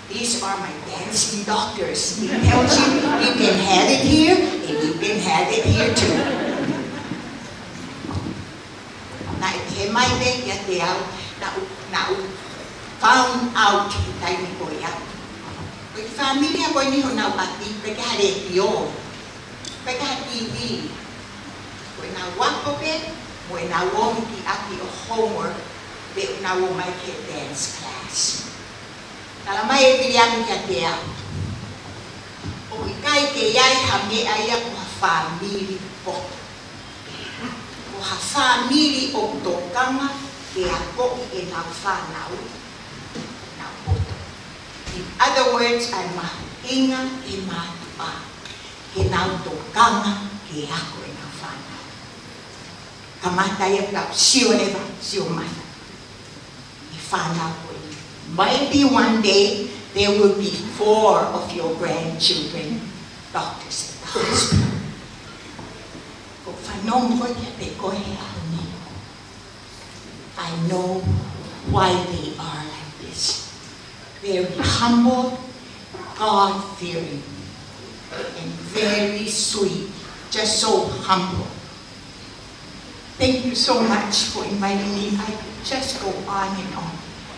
these are my fancy doctors. You can have it here, and you can have it here too. Now, I came my way, yet they Now, now, found out, that we go, yeah. But family, when am going to now, but they forgot it, because Forgot TV. When I work, up it, when I walk the, up the homework, then now will make a dance class kalamaediliamuyatea ohuikaikeyai hame'aia kohafamili po kohafamili outokama keako'i enaufanau naupoto in other words ai mahu'inga e matu'a kenautokama keako enaufanau kamataia tau sioleva siomana e fanau Maybe one day there will be four of your grandchildren doctors at the hospital. Oh, I know why they are like this. Very humble, God-fearing, and very sweet, just so humble. Thank you so much for inviting me. I could just go on and on.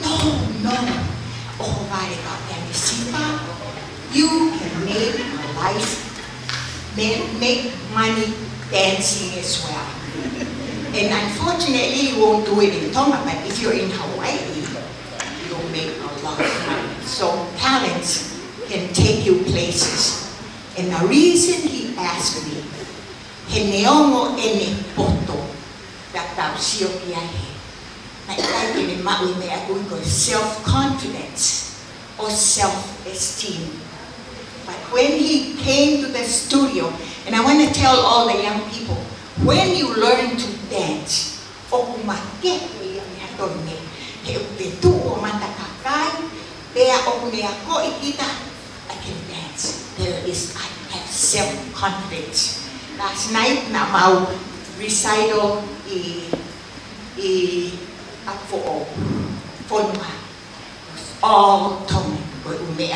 No, no, all right about that. You see that? You can make a life, make, make money dancing as well. And unfortunately, you won't do it in Tonga, but if you're in Hawaii, you'll make a lot of money. So talents can take you places. And the reason he asked me, Heneongo ene poto, that thou siyo like that in a we may are self-confidence or self-esteem. But when he came to the studio, and I want to tell all the young people, when you learn to dance, o kumakit niya niya doon he upetu o matakakay, kaya o kumiako ikita, I can dance. There is, I have self-confidence. Last night na mau recital i, eh, eh, hát phụ phôn hoa o thông bởi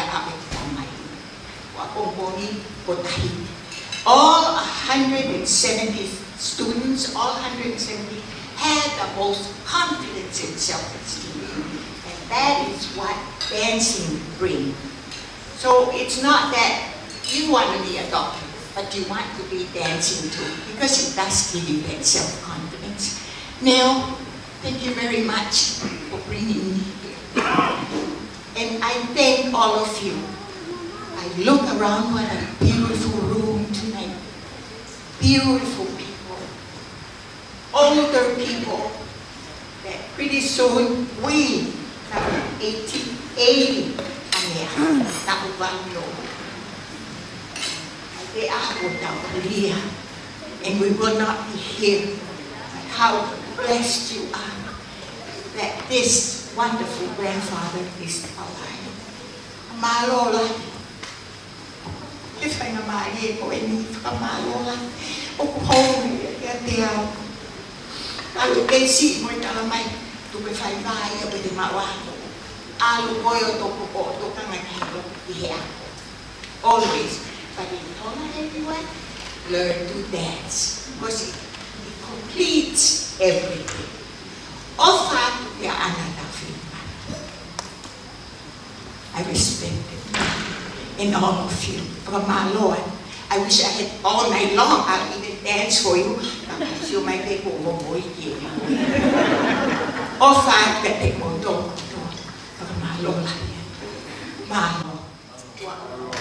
all 170 students all 170 had the most confidence and self-esteem and that is what dancing brings so it's not that you want to be a doctor but you want to be dancing too because it does give you that self-confidence now Thank you very much for bringing me here. And I thank all of you. I look around, what a beautiful room tonight. Beautiful people. Older people. That pretty soon we, 1880, they are without Korea. And we will not be here. how blessed you are that this wonderful grandfather is alive. Amalola, if oh, I am my ego in Amalola, uphold your Alu kesi mo italamay tu ke fai vai ya pwede Alu boyo to ko to tangan hito diha. Always, but in everyone, learn to dance. Because complete everything. Offer they another unloving I respect it in all of you. From my Lord, I wish I had all night long. I'll even dance for you. I'll feel my people will boy here. Often the people don't. But my Lord, my Lord. Wow.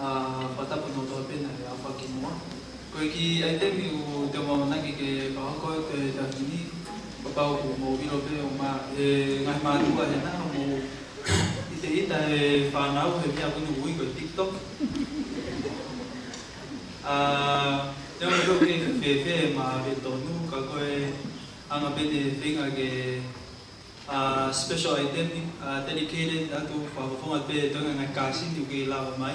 a patapu no toa pena e awha ki mua. Koe ki ai temi u te mama nangi ke pahako e te tahini, papau ku mo wirope o ma e ngai mātua he nā, mo i te ita e whānau he pia kunu ui koe TikTok. A, te mama kou ke whewe e ma pe tonu, ka koe anga pene whinga ke a special identity uh, dedicated atu fa fonga pe tonga na kasi ki lava mai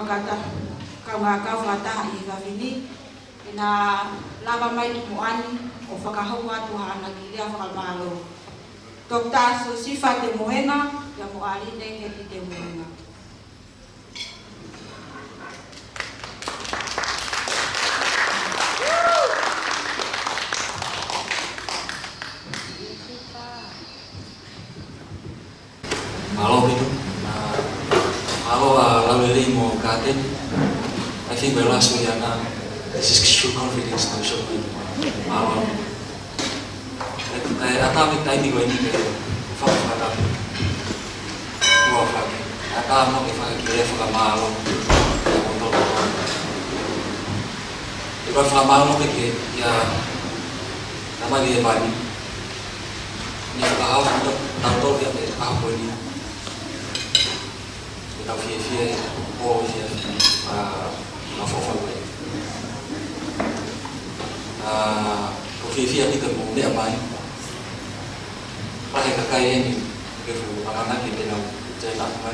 whakata, kau ngā kau ngā taha i hawini, i nā lawa mai tuku ani o whakahau atu hana ki rea whakamālo. Tok tāso sifa te mohenga, ia mo ari nei he ki te mohenga. I think my last week I'm not, this is true confidence to show me. Um, atawid tayo ni Wendy kayo. Fuck ka lang. Buwa ka. Atama ka fuck kire fuck malo. Kapunto ka ko. Iba fuck malo ka kire ya nama dia bani. Ni fuck out untuk tahu dia apa ini. Kita fie fie. 播一些呃我所分为啊，我可以先一个我们两班，把那个概念给我把它那给别人再打开，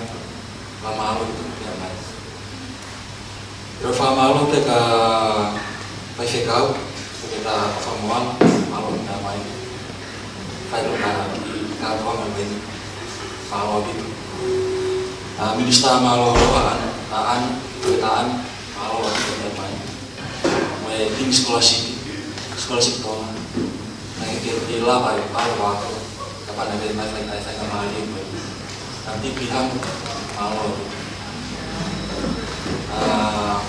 把马路给两班，然后马路这个没学到，我给他放完马路两班，还有他他放了没，马路的。minista malohan taan taan malohan teman may ding scholarship scholarship to nakikitila pa yung palwa ko kapag naging may flight tayo sa mali mo nanti bilang malo ah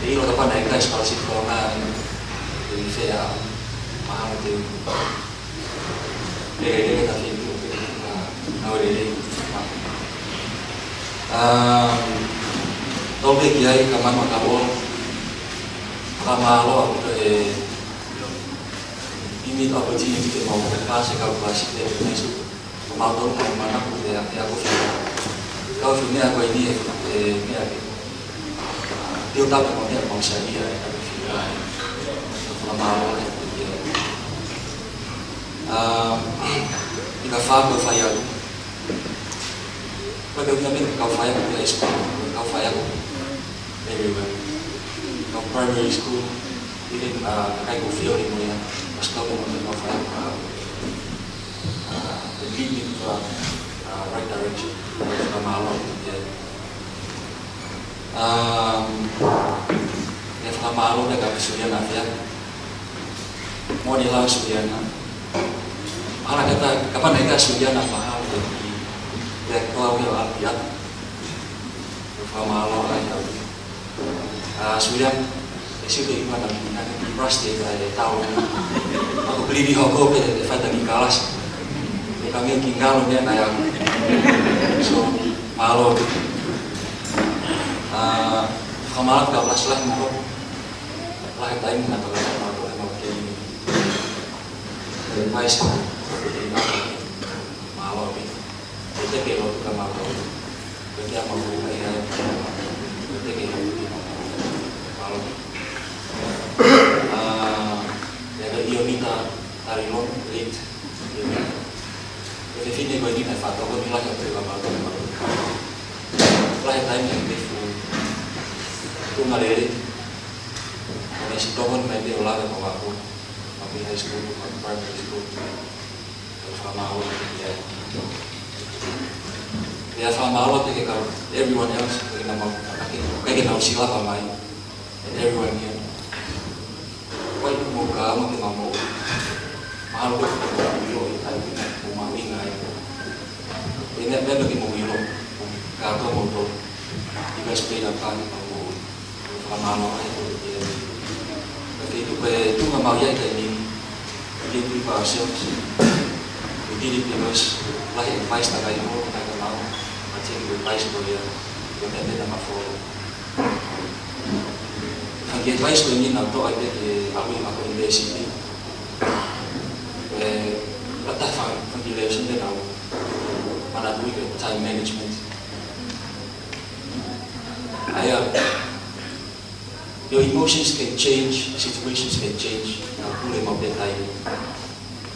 ilo kapag naging tayo scholarship ko na Ini saya mahal tuh. Dere-dere kasi itu, nah, nah, Ehm, Tompe kiai kaman makabol kamalo aku de imit apa ji di mau kasih kalau kasih de mesu kematon kan mana aku de aku kau ini aku ini ini eh, eh, aku dia tak mau dia mau saya ya kamalo ya Ika fago fayalu kau kaufayang di high school, kaufayang ko everywhere. primary school, even uh, gue feel mo yan. Mas mo uh, uh, The leading to uh, right direction. Mas um, na malo. Um, Nef malu, malo na gabi suya na yan. Mo nila sudah na. kata, kapan kita sudah mahal. Direktur Rakyat bersama Laura tahu. Uh, sudah itu gimana mana nanti di Pras dia ya, ada tahu. Aku beli di Hongkong ya, di Fata di Kalas. Di kami tinggal dia ya, kayak so malu. Uh, gak kelas lah mungkin lah kita ini nggak terlalu malu. Terima kasih take eh, a look at my room. Jadi apa pun saya take a look ada Ionica Tarilon Lit Jadi sini bagi saya satu pun lah yang terima kasih. Lah yang lain yang itu itu Kalau si nanti olah ke tapi high school, primary school, terus sama aku ya. Ja sama aloitinkin, kun everyone else, kaikilla on silava and everyone here. Voin mukaan aloittamaan muu. Mä haluan kuitenkin olla ilo, tai minä, kun mä minä. Ei ne mennykin muu ilo, kun tää tomutu. Ikäs meidän kanssa, kun mä aloin aikuinen. Ja kiitos, kun tunnan mä jäitä, niin kiitos, kun mä Pilipinos, lahing vice na kayo mo, nagamaw, at sige, yung vice mo yan, yung ete na ma-follow. Ang advice ko yun lang to, ay dati ako yung ako yung DCP. Eh, at that fang, ang relation din ako, manabuhi time management. Ayan, ah, your emotions can change, situations can change, na kulay mabdetay.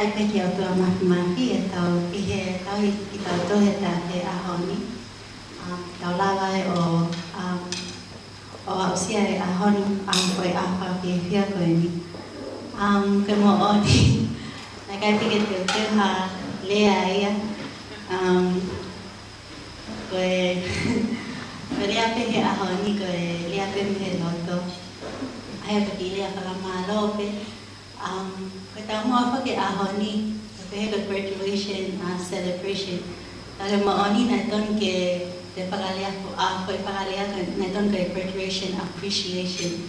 tai ka kia tu ma ma ki e tau ki he tau he ki tau to he ta he a ho ni tau la wa e o o au sia e a ho ni a ko e a ho ki hia ko e ni um ke mo o ni na ka ti ke te te ha le a ia um ko e ko le a pe he a ho ni ko e le a pe me he lo to ai ka ki a ka ma Um, kata mo apa kay ahoni kapag graduation uh, celebration. Alam mo oni naton ke de pagalya ko ako ah, ipagalya naton kay graduation appreciation.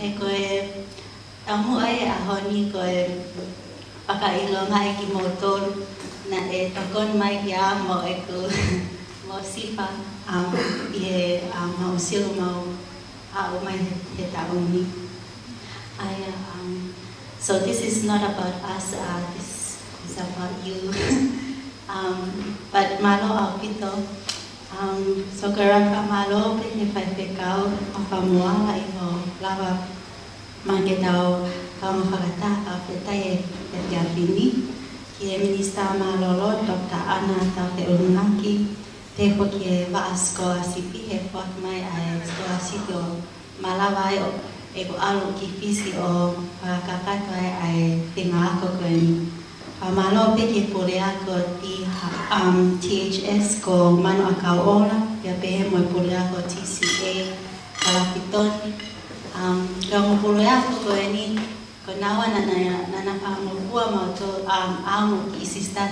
E ko e tamu ay ahoni ko e pakailo nga e kimotor na e eh, takon may ya mo e ko mo sipa um, ye um, mausil mo uh, umay hitaon ni. So this is not about us, uh, this is about you. um, but malo apito. Um, so karang malo pinipay pekaw, makamuang ay mo, lawa, mangitaw, kamukagata, kapitay, eh, at gabini. Kie minista malolo, dokta ana, tau te ulunaki, te po kie va asko asipi, he mai ay asko asito, malawai e ko alo o fisi o kakatoa ai te ngāko koeni. A malo peke pore aku ti um, THS ko mano akau kaola, ya pehe mo e pore ako TCA, kalapitoni. Um, ka mo aku ako ni, ko nawa na ya, na na pahamukua mo to um, amo ki isista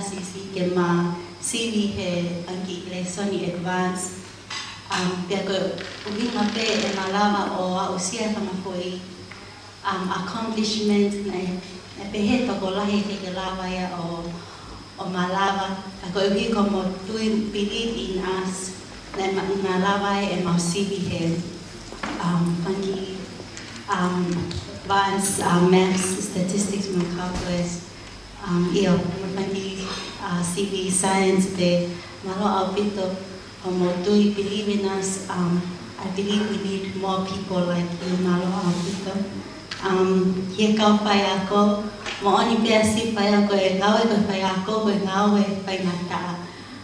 ke ma he anki lesoni advance um, pia koe winga pe e malawa o a usia kama um, accomplishment na e pehe toko lahi ke ke lawa ia o, o malawa a tui believe in us na ma, malawa e mausibi he um, um, vans, maths, statistics, calculus um, ia mo uh, CV science pe malo au pito um, or do you believe in us? Um, I believe we need more people like you, Malo Africa. Um, um, ye kau pai ako, mo oni pe asi pai ako e ko pai ako ko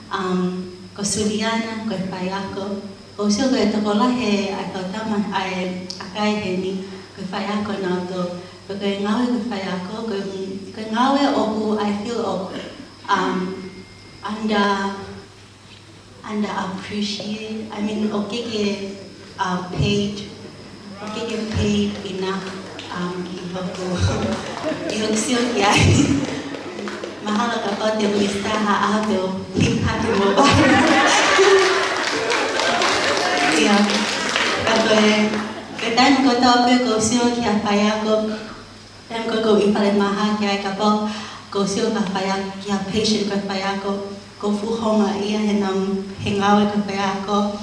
Um, ko suriana ko pai ako. O sio ko to kola he ako tama ai akai he ni ko pai ako na to. Ko ko gawe ko pai ako ko ko gawe oku I feel oku. Um, under and I appreciate. I mean, Okeke uh, paid, Okeke paid enough um, election yung mahala popote mlistaha hapo hipati mobile yeah but the time ko to pe ko sio ki apaya ko time ko ko ipale maha ki ai kapo ko sio pa paya ki patient ko paya ko ko fuhonga ia he nam he ngawe ka pe ako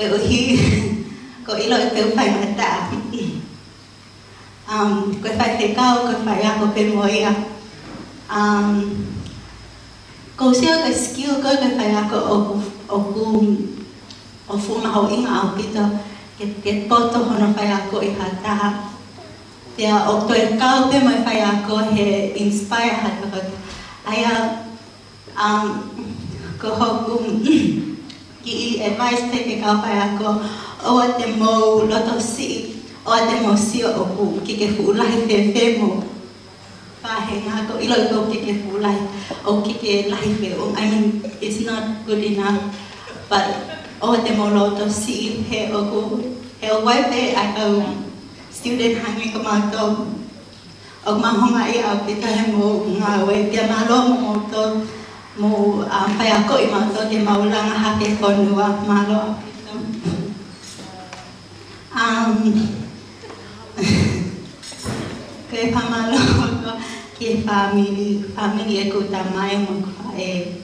e uhi ko ilo e um, pe upai na ta um, ko e fai te kau ko e fai ako pe mo ia um, ko usia ka skill ko e fai ako o ku o ku o fuma ho inga au pito ke te poto hono fai ako i ha ta te a o to e kau pe mo e fai ako he inspire ha ta ka aia um, ko hokum ki advice peke ka pa ko o te mo loto si o te mo si o ku ki ke fu lai fe fe mo pa he nga ko ilo ko ki ke fu lai o ki ke lai fe o i mean it's not good enough but o te mo loto si he o ku he o wai pe ai o student hangi ko ma to o ma honga i au te tahe mo nga we te ma lo mo to mau apa ya kok imam to di maulang hati kondua malo um ke pamalo ke family family ku tamai mo e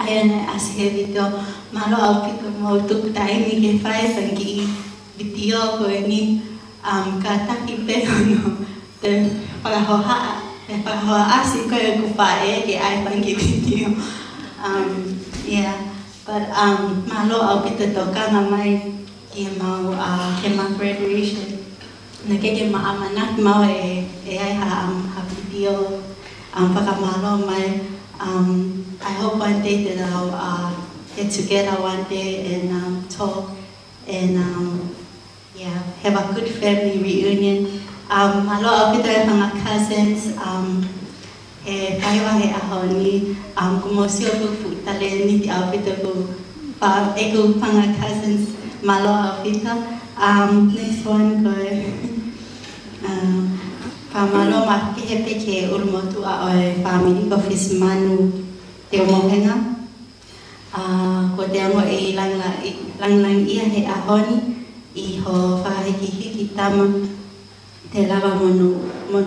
ayan ashe dito malo au pito mo tuk tai mi ke fai sangi bitio ko ni um kata ki pero no te para hoha e pahoa asi koe ku whae ke ai pangi Um, yeah, but um, mahalo au ki te tokanga mai ki mau uh, ke ma graduation. Na keke ma amanak mau e, e ai ha um, ha kitio um, whakamalo mai. Um, I hope one day that I'll uh, get together one day and um, talk and um, yeah, have a good family reunion. Um, hallo auch wieder Hanga Cousins. Um, e he wahe aho um, ni kumosi o ku futale ni ti au pita ku pa e ku Hanga Cousins malo au pita. Um, next one e, um, pa malo ma ki hepe ke urmotu e a oe family ko fismanu te omohenga. Uh, ko te amo e lang lang, lang lang ia he ahoni i ho he ki hiki tama. thế là bằng một nụ một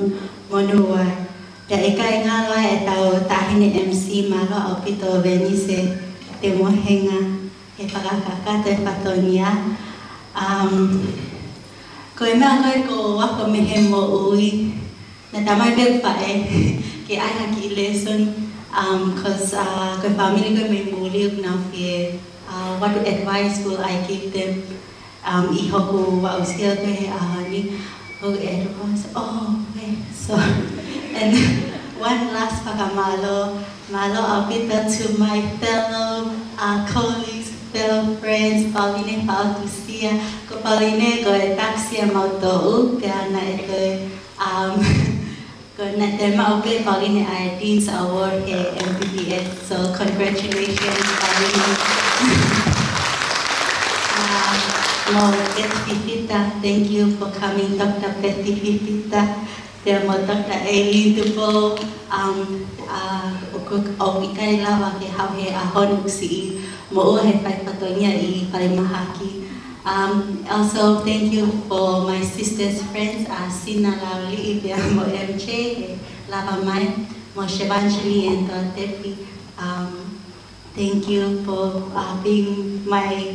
một nụ à để cái nga loại tàu ta hình MC mà lo ở cái tờ về như thế thì mua hình à thì phải cả cả cả tới phải tới nhà um cười mà cười cô và có mình hình mồ ui nên ta mới biết phải cái ai là cái lesson um cause uh, cái family của mình muốn live now phía uh, what advice will I give them um, i hope wa usia ke uh, ni who everyone said, oh, okay, so, and one last Pagamalo, Malo Abita to my fellow uh, colleagues, fellow friends, Pauline Pautusia, ko Pauline ko taxi etaxia mautou, kaya na ito, um, ko na tema okay, Pauline ay Dean's Award kay MBTS, so congratulations, Pauline. Lord Festivita, thank you for coming, Dr. Festivita. Pestipita. Thermo Dr. Aileen Dupo, um, uh, o ikay lawa ke hawhe a honuk si mo uhe pai patonya i pai mahaki. Um, also, thank you for my sister's friends, uh, Sina Lauli, Ibia Mo MJ, Lava Mai, Mo Shevanchili, and Dr. Um, thank you for uh, being my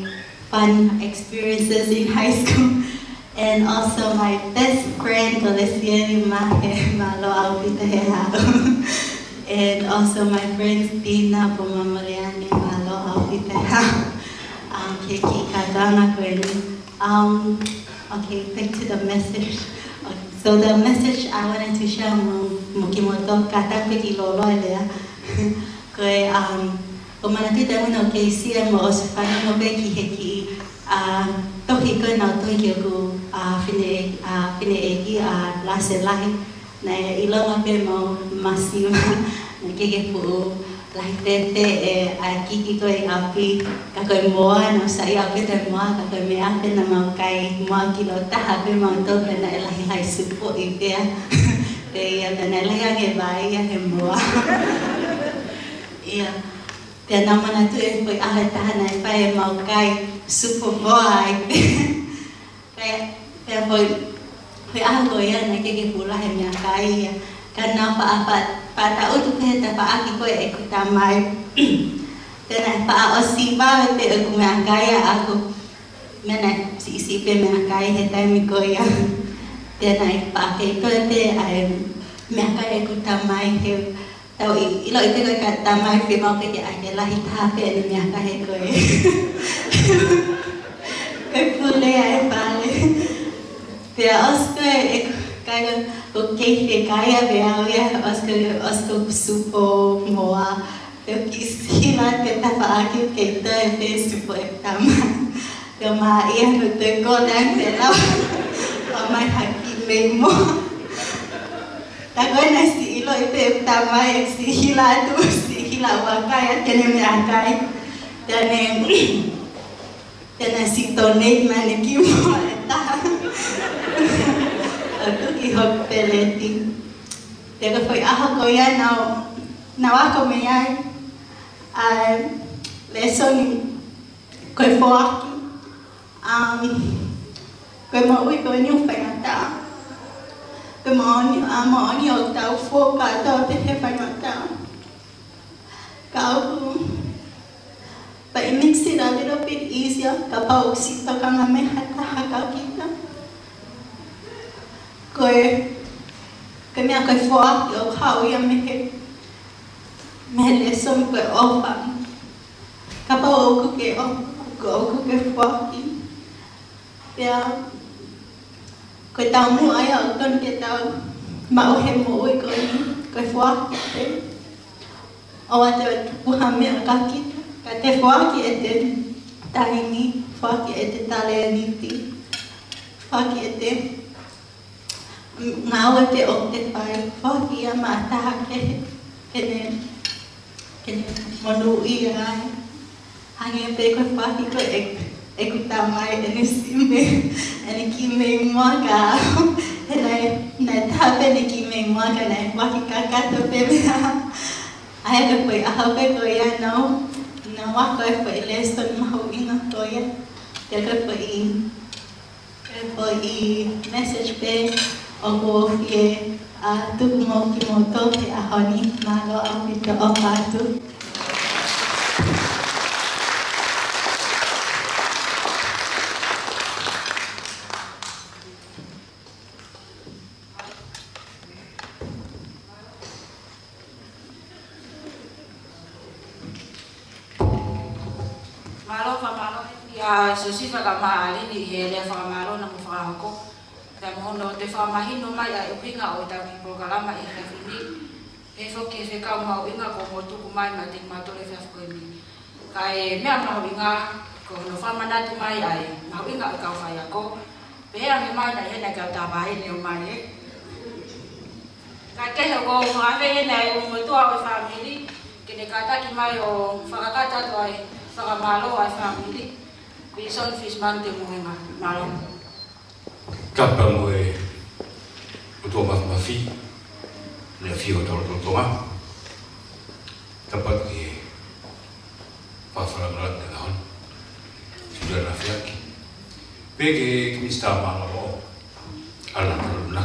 fun experiences in high school. And also my best friend, Galiciani Malo Alvita And also my friends, Dina Bumamariani Malo Alvita Hejado. Kiki Kadana Um, Okay, back to the message. Okay, so the message I wanted to share, Mukimoto Katakui Lolo Elea. um, Omanatitamun okeisia moosifani mopekiheki tohiko na tohiko fine fine eki lase lahi na ilonga pe mo masima na keke pu lahi tete e akiki koe api kakoe moa na usai api te moa kakoe me ape na mau kai moa kilo taha pe mau tope na elahi hai supo ipea te ia na elahi ake vai ake moa ia Pe na mana tu e foi ala tahana e pai e mau kai supo moa e pe pe foi foi ala goya na keke pula he mia kai karena pa apa ya, ya. pa tau tu pe ta pa aki koe e kutamai Tena pa osiba pe e kumea kaya aku mena si si pe mea kaya he tai mi goya Tena pa ke koe pe ai mea kaya kutamai he Tao i ilo ite koi ka tamai fi mau ke ai ne lahi pa ke ni mia ka he koi. Koi pule ai pale. Te osko e kai ko ke ke kai a be au ya osko osko supo moa. Te kis hila ke ta pa ke ke te te supo e tama. Te ma ia no te ko dan te lau. Pa mai haki me moa ta gọi là sĩ lỗi tệ ta mai sĩ khi là tu sĩ khi là hoa cái cho nên là cái cho nên cho nên sĩ tồn nên mà nên kêu mọi ta ở cứ kỳ hợp tệ lệ tình để có phải áo coi ai nào nào áo coi mày ai à lẽ xong coi phó um coi mỗi coi nhung phải ta Maoni, a Maoni o tau fōkata o te he whaimata. Ka uhu, but it makes it a little bit easier kapag uksitokanga may hatahaka kita. Koe, kami a koe fōaki o hau ia mehe, mehe leson koe ofan. Kapag oku ke oku, oku ke fōaki. Yeah. cái tàu mũi ai ở con cái tàu mạo hiểm mũi cái cái phó ông ta bu ham mẹ cả cái cả cái phó kí ấy tên ta hình phó kí ấy tên ta lấy đi tí phó kí ấy thế ngáo ấy thế ông thế phải phó kí à mà ta cái cái này cái này mà nuôi ai anh em thấy cái phó kí cái ekutama nisime nikime mwaka na natape nikime mwaka na wakikaka tope ahe koi ahape koi no na wakoi koi lesto mahu ina toya teka koi koi message pe ogo fie a tu mo kimoto pe ahoni malo a pito a patu susi fakama ali di hele fakamaro na namu tamuhono te fakamahino mai ai uhinga o tamu prokalama i refindi e foki fe ka ma uhinga ko tu kumai ma te matole fe fukemi kai e me ama uhinga ko no famana tu mai ai e ma uhinga ka fayako pe ame mai na hena ka tabai e ne mai Kakek ko ngafe na yung mutua ko family, kini kata kimai o fakakata to ay fakamalo ay family. Wison Fisman témoin malon. Capable moi Thomas ma fille, la fille de Thomas. Dapat di pasaran alat kenaan sudah rafiaki. Bege kimista malo alam runa.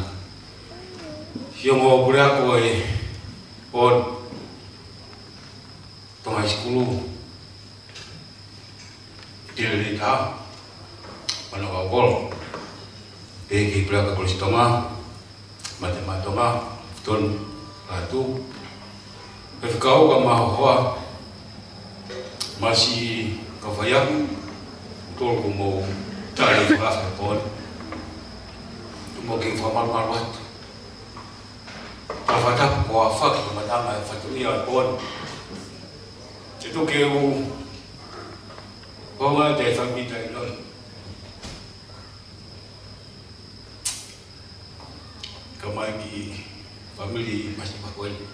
Yang mau ini eh, on tengah sekolah dilita manawawol begi pula kakulis tonga matema tonga ton ratu berkau kamahoa masih kafayang tol kumo tali pas pon tumoging formal marwat kafatak kuafak kamatama fatulia pon itu keu Hoa te whamita i loni. Ka mai ki whamiri i masi pakoeli.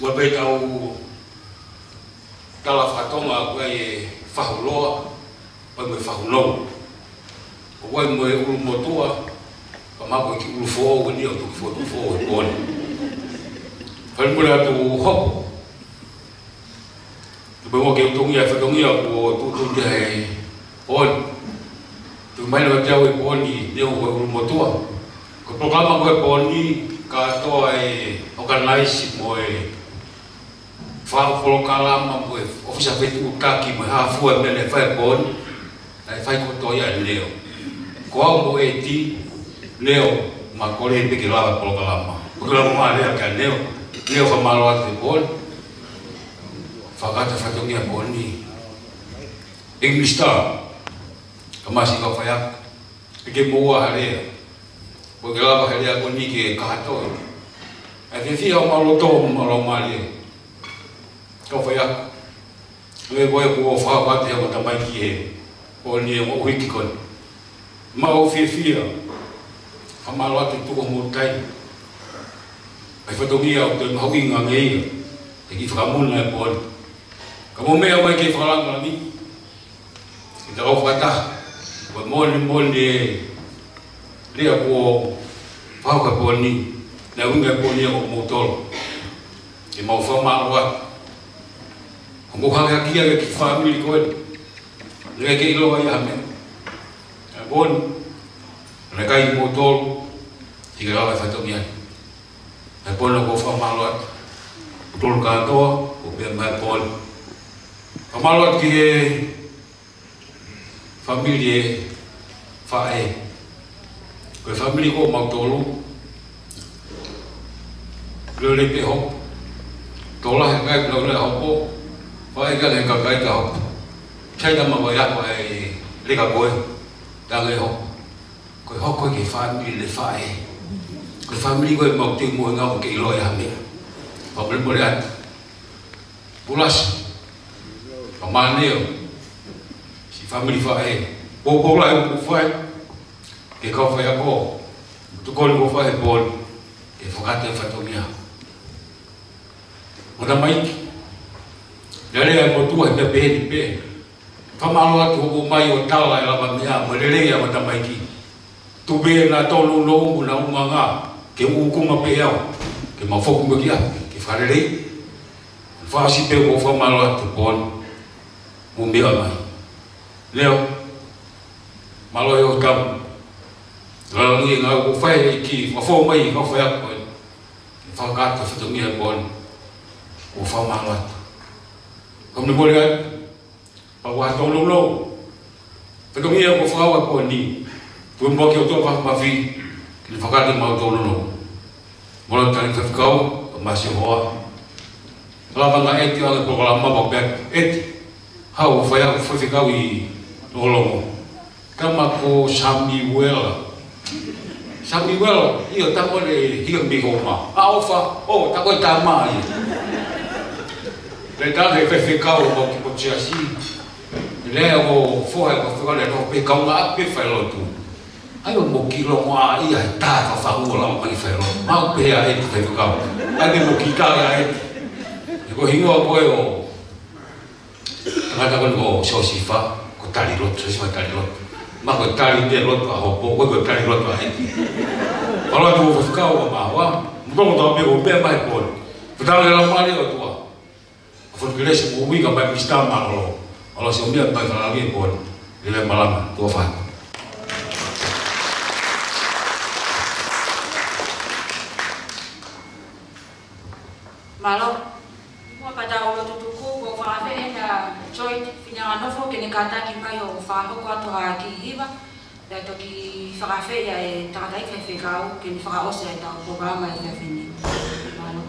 Ua pei tau tala whatonga kua e whahuloa, pa mui whahunau. O kua i mui ulu motua, pa mako i ki ulu fōu, ni au tuki fōu tu fōu i kone. Whanimura tu hopu, Bo mo ke tungi a fatungi a ko tu tu jae on. Tu mai lo jau e poni ne o ko mo tua. Ko programa ko e poni ka to e organize mo e fa folo kala ma ko e ofisa pe tu ka ki mo ha fu a me le fa pon. Ai fa ko to ya leo. Ko a mo e ti leo ma ko le pe ki lava folo kala ma. Ko lava ma le ka leo. Leo fa ma lo a te poni whakata whatongi a boni. English ta, ka masi ka whaia, e ke mōa harea, po ke lapa harea boni ke kātoi. E te whi hao malo tō malo māre, ka whaia, e koe kua whakata hao ta mai ki he, o ni e mōu hiki koni. Ma o whi whi a, ka malo ati tuko mō tai, ai whatongi a o te mahoki ngā ngeia, e ki whakamuna e boni. Kamu mea mai ke whalang mami. I te au whata. Wa mōle mōle rea pō whauka pō ni. Na unga pō ni o mōtolo. E mau wha māroa. Ko mō hanga kia ke ki whāmiri koe. Rea ke iloa i hame. A pōni. Na kai mōtolo. I ke rawa whatoki ai. Na pōna ko wha māroa. Tolu kātoa. Ko pēr mai pōni. Ka malo ki he familie whae. Koe familie ko mau tolu. Leo le pe hop. Tola he kai pina ulea hopo. Whae ka le ka kai ka hop. Chai tama wa ya koe e reka koe. Ta le hop. Koe hoko ke whae le whae. Koe familie koe mau te mua ngau ke iloi hamea. Pa mele mole ati. Pulasi a maneo ki family fa e po po la e po fa e. ke ka fa ya e ko tu ko ko fa e bol e fo ka te fa to mia o da mai ya le mo tu e be ni be fa ma lo tu bu mai o ta la la ba mia mo le le ya o da mai ki tu be na to lu lo mu na ma ga ke u ku ma pe ya ke ma fo ku ki ya ke fa le le fa si pe ko fa ma lo tu bon mumbiwa mai leo malo yo kam lalu ni ngau ku fai ki fa fo mai ka fa ko fa ka ta fa mi bon ku fa ma lo kom ni bol ga pa wa to lo lo ta ko mi ko fa wa ko ni tu mbo ki to fa ma fi ki fa ka ma to lo lo mo ta ni fa ka ma si ho la va na eti ala ko la ma ba ba eti hau fai au fai kau i tolongo kama ko Samuel Samuel iyo tako le hiyo mi homa alfa o tako tama i le tanga fai fai kau o ki po chia si le o fai ko fai le no pe kau ma pe fai lo tu ayo mo kilo mo a ia ta fa fa u la mo fai lo ma pe a e fai kau ai mo kita ya e ko hingo ko 하다가 뭐 쇼시파 그 딸이 롯 쇼시파 딸이 롯막그 딸인데 롯 아홉보 왜그 딸이 롯 와해 kalau tu fuka wa mawa mutong tau be obe mai pon putar le lama ni tua fun kile si buwi ka mai pista ma lo kalau si obe mai lagi pon malam tua fa Malo, não vou kene kata ki pa yo fa o kwa a ha ki hiba da to ki e ta dai fe fe ka fará o certo o programa é la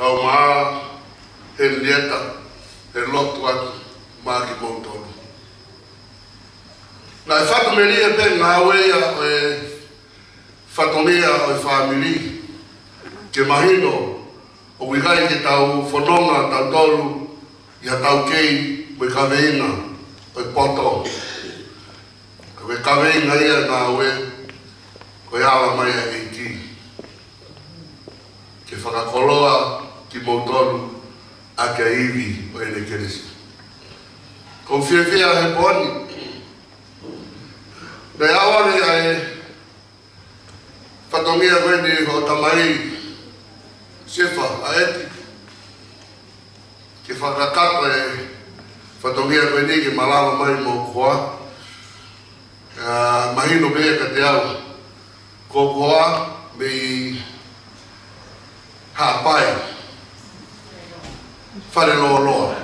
kau ma he nieta he lotu atu ma ki mountolu na e fatomeli e pe nga weia e fatomea o e famili e ke mahino o wikai ke tau fononga tau tolu i a tau kei mui kaveina o e poto ka we kaveina ia nga we ko e awa mai a eiti ke whakakoloa ke whakakoloa ki motonu a ke iwi o ele kerisi. Kou fie fie a he poni, me awari a e fatongia kwenye o tamari sifa a eti, ki whakakato e fatongia kwenye ki malawa mai mo kua, mahino bea ka te awa, kou kua me hapai, fare lo lo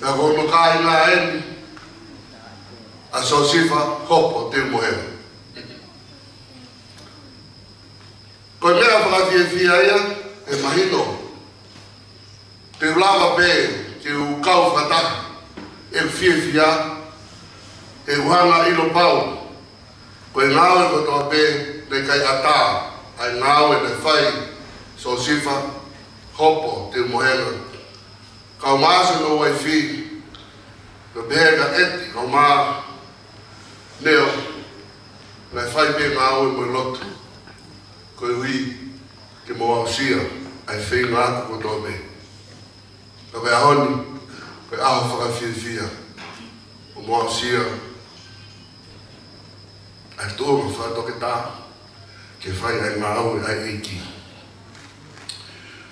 da go mo ka ina en a so si fa copo te mo e ko me a fa e marito te blava pe te u ka fata e fie via e wana i lo pau ko e nao e koto pe de kai ata ai nao e de fai so si fa hopo te moelo ka maso no wai fi no bega eti ka ma neo na fai be ma o mo lot ko wi te mo ausia ai fe ma ko do me ka ba hon ko a fa ka fi fi ya o mo ausia ai to mo fa to ke ta ke fai ai ma o ai eki ai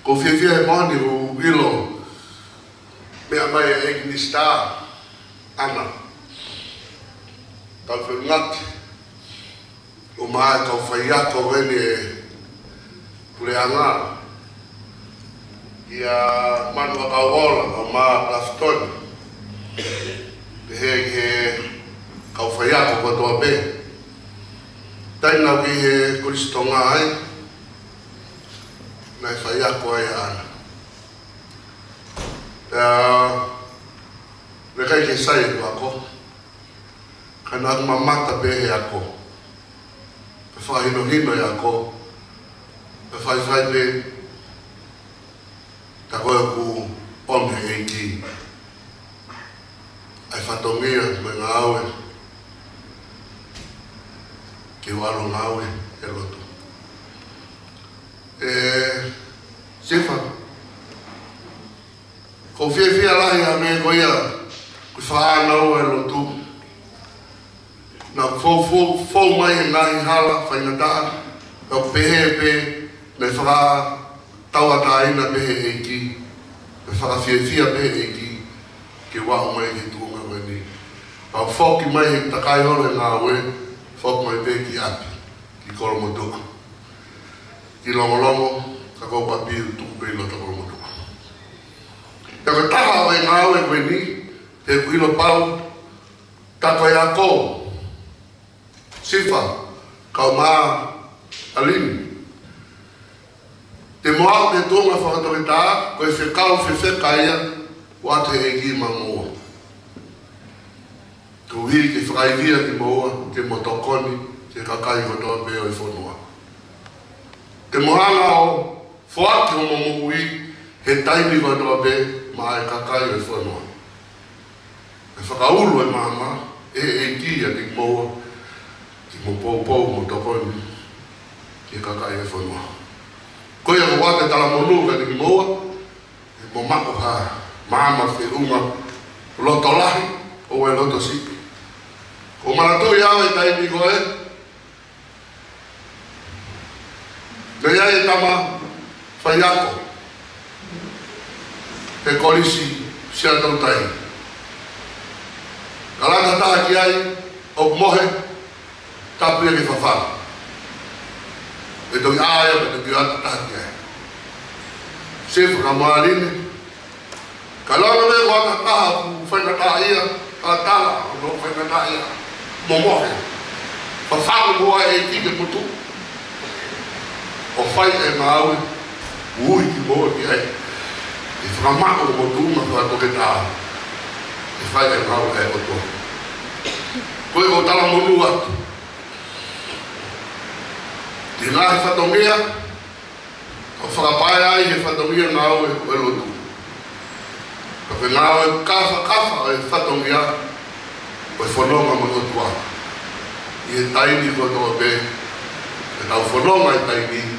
Ko fia fia e mani o ilo me a mai e ni stā ana. Tau fia ngati o maa tau fai ato wene e pule anga i a manu a kawola o maa plaftoni pe he ki he kau fai ato kwa toa pe. Taina ki he kuristonga hai eh? na e whai ako ai ana. Me kai ke sai edu ako, kai na atu mamata behe ako, pe whai hino hino ako, pe whai whai pe, ta koe ku ome hei ki. Ai whatongia, me ngā aue, ke wano ngā aue, e roto. Eh, sefa ko fi fi ala ya me ko ya ku fa e na o lo tu na fo fo fo mai e na in hala fa na da o pe pe le fa ta wa ta in na pe he e ki le fa fi fi a pe ki ke wa mai ki tu me we ni pa fo ki mai ta kai ho le na we mai pe ki a ki ko mo ki longo longo ka e ko papi tu pe lo to ko mo ya ka ta ha we ka we we ni te ku lo pa ta ko ya e ko sifa ka ma alim te mo a te to ma fa ta le ta ko se ka o se se ka ya o a te e ki ma mo ko hi ki fra i via ki mo te mo to ko ni te ka ka i ko to pe o i fo no e moana o fuati o mamuhui he taimi wanoa be ma e kakai e whanoa. E whakaulu e mama e e ti a ti moa ti mo pou pou mo tokoni e kakai e whanoa. Koe a kua te tala monu ka ti moa e mo mako ha mama fe unga loto lahi o e loto siki. O maratou iawe taimi koe e Me ia e tama whai ako. He korisi si atau tai. Kalanga taha ki ai, o mohe, tapu e ia ki whawhara. E tui aia, me tui ata taha ki ai. Sifu ka moa rini. Kalanga me wata taha ku whaina taha ia, a tala, o no whaina taha ia, mo mohe. Whawhara moa e tike putu. Whawhara moa e tike putu o fai e maui, e ui ki moa ki ai. I e whakamako o tūma whaka toke tā. I e fai e maui e o tō. Koe o tala monu atu. Ti ngā he whatongia, o whakapae ai he whatongia ngā ue o e lotu. Ka pe ngā ue kafa kafa e whatongia, o e whanonga mo tōtua. I e taini whatonga pē, e tau whanonga e taini,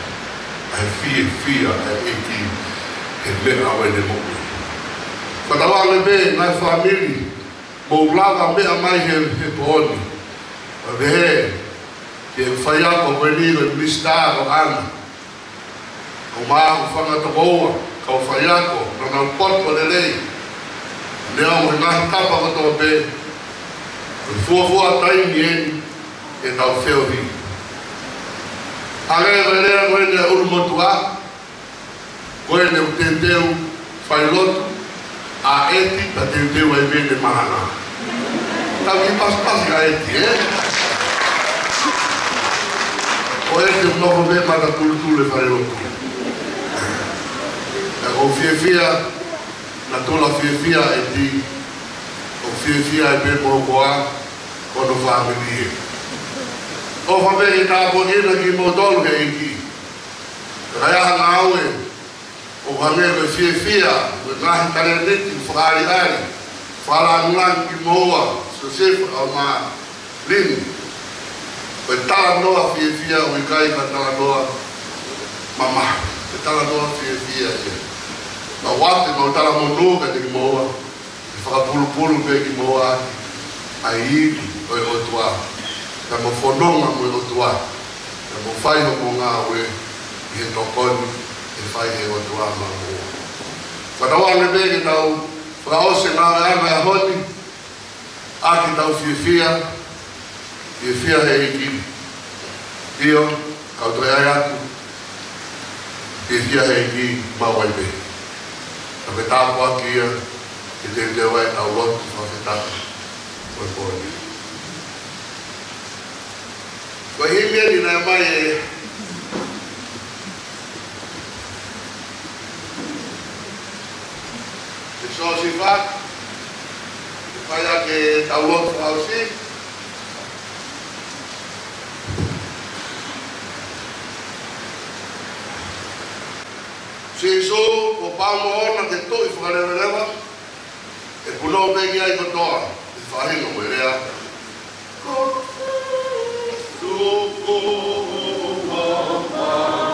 فيه فيه إكي اللي أوين مؤمن فدوا لبي ما فاميلي مولانا مي أماي هم هبوني وبه que faia ko a le mista o ana o Mar, o fanga to boa ka faia ko na na porto le lei le o na tapa o to o fogo fo atai ni e na o feo ni Aga e verea koe ne uru motua, koe ne utenteu fai lotu, a eti pa tenteu e vene mahana. Tau ki pas pas ka eti, eh? e? O eti mnoko me mata tulutule fai lotu. E o fiefia, na tola fiefia e ti, o fiefia e pe morokoa, kono fa amini e. Fiefia e pe morokoa, kono fa amini e. Tō whape i tā pōnina ki mō tōru ke iki. Rai aha ngā aue, o whame koe fie fia, koe ngahi kare niti, whakari aere, whara ngang ki mōua, so sefa au mā rini. Koe tāra noa fie fia, o i kai ka tāra noa mamā, koe tāra noa fie fia ke. Ma wate, ma utara mō nō ka te ki mōua, e whakapulupulu pe ki mōua, ai iti, koe o tuā. Yeah. na mafologa moe otuā na mafai hokoga ue i he tokoni e fai he otuā mamua fanaoalemege tau faaosegaeaga e honi aki tau fiafia fiafia he ikili io kautoeai atu fiafia he iki mauaime na fetakoaki ia e teuteu ai tau lotu faafetaka oe poni Kwa hii hivyo ninambaye Sosifa supaya ke tawon Fauzi Sisu kopamo ona ke tu ifarelewa e pulau ya ikotoa ifarilo werea Kok oh.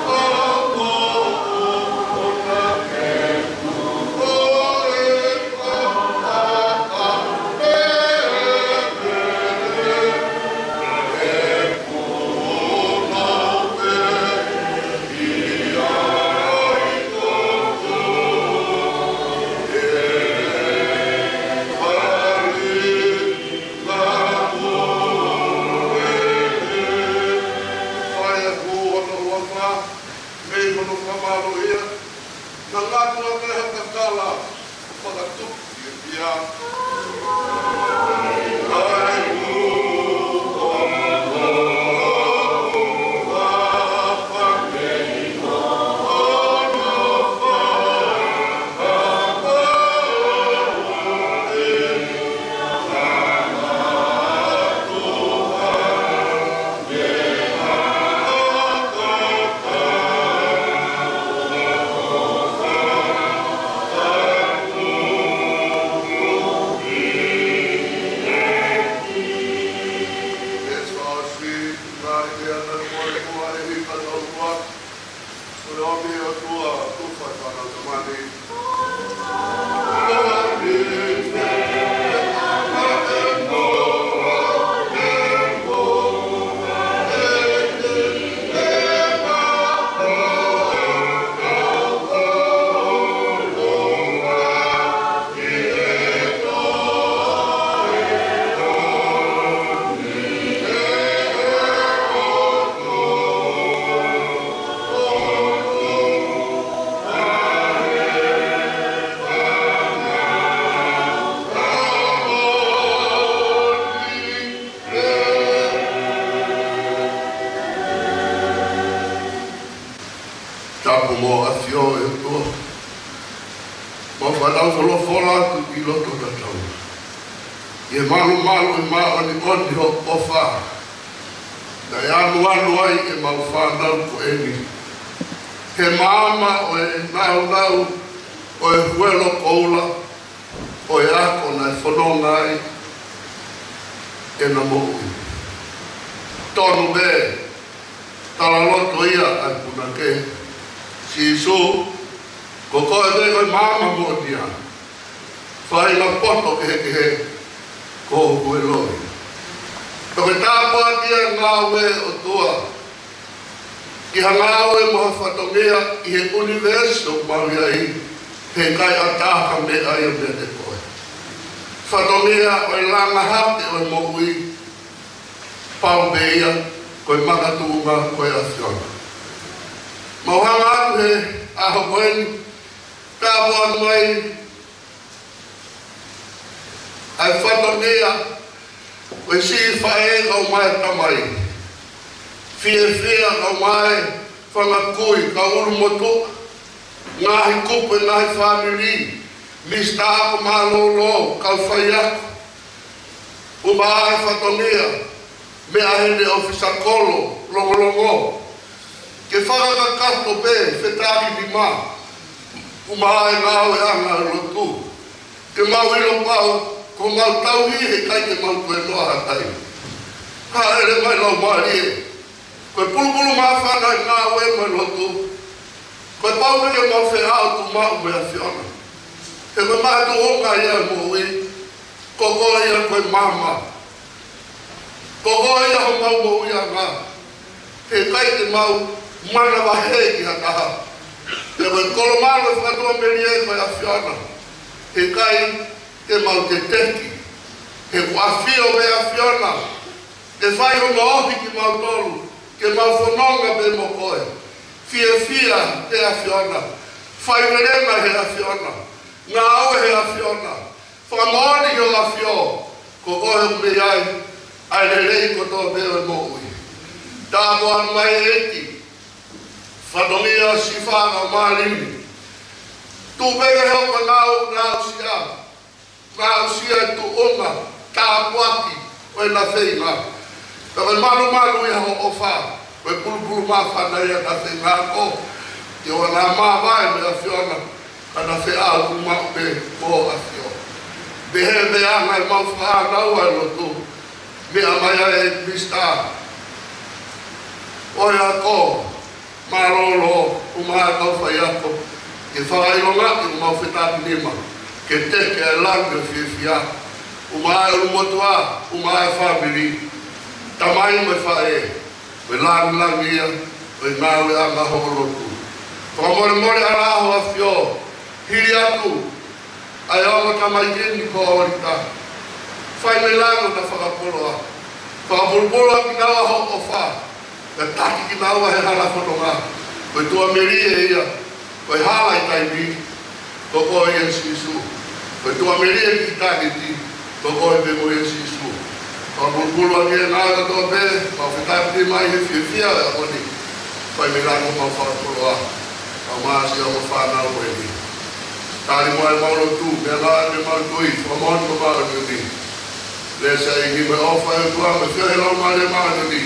pia ngāwe o tua. Ki ha ngāwe maha whatongea i he universo mawia i he kai a tāha me ai o mea te koe. Whatongea o i langa hape o i mokui, pau meia, koi makatūma, koi afiona. Mauhanga atu he aho koeni, tāpua mai, ai whatongea o we see fae o mai tamai fie fie o mai fanga kui ka uru motu ngā hi kupu ngā hi whāmiri mi stāpu mā lōlō ka whai aku u mā ai whatongia me ahende o fisa kolo longo longo ke whanga kato pē whetāki di mā u mā ai ngā hoi anga rutu ke mā wiro pāu ko mau tau i he kai te mau koe noa hatai. Ha ere mai lau maari e. Koe pulupulu maa whanga i maa oe mai lotu. Koe pau mege e mau whi hao tu maa ume a whiona. He koe maa tu onga ia mo ui. Ko koe ia koe maa maa. Ko koe ia ho mau mo ui a ngaa. He kai te mau mana wa he ki a kaha. He koe kolomano whanua meri e koe a whiona. He kai e mau te teki. E kua fio me a fiona, e whai o ngohi ki mau tolu, ke mau whanonga me mo koe. Fie fia e a fiona, whai merema he a fiona, ngā au he a fiona, whamoni o a fio, ko koe o me ai, ai re rei ko tō beo e mo ui. Tā moan mai e eki, whanomia si whāna o mālimi, Tu bega helpa nau nau si ama ma usia tu onga ta muaki o na feima ta ma malu malu ya ho ofa o pulu pulu ma fa na ya na feima o te o na ma va e me afiona ka na fe a u ma pe o afio be he me a mai ma fa na u alo tu me a mai e a e bista o ya ko ma lo lo u ma ka fa ya ko ke fa ai lo ma ke ma fe ta ni ma ke teke e langa fia O maa e rumo o maa e whamiri. Ta mai me wha e, me langa langa ia, me maa ue anga hororotu. Ko more more ara aho a fio, hiri atu, ai oma ka mai geni ko orita. Whai me langa na whakapuloa. Whakapuloa ki nawa ho o wha, me taki ki nawa he hana whanonga. Koe tua meri e ia, koe hala i taimi, koe koe Jesus. Pe tu amerie ki e tagi ti, to koe pe moe si su. Pa mungulu a kia nga ta toa pe, pa whetai pe mai he fia fia a koni, pai me rango pa wharapuro a, pa maasi a ma e whana o e ni. Tari moe maoro tu, me la me maoro tui, pa maoro pa maoro ni ni. Le se e ki me ofa e tua, me fia he rau maa le maa ni ni.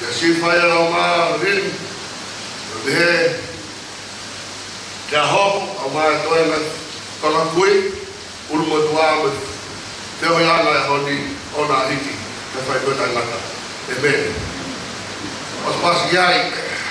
Ke si fai e rau maa rin, e me he, Ya hop, amma toy mat kala koe ulu mo tua ma te o ia la e honi ona iki te fai mo ta ngata e me os pas yai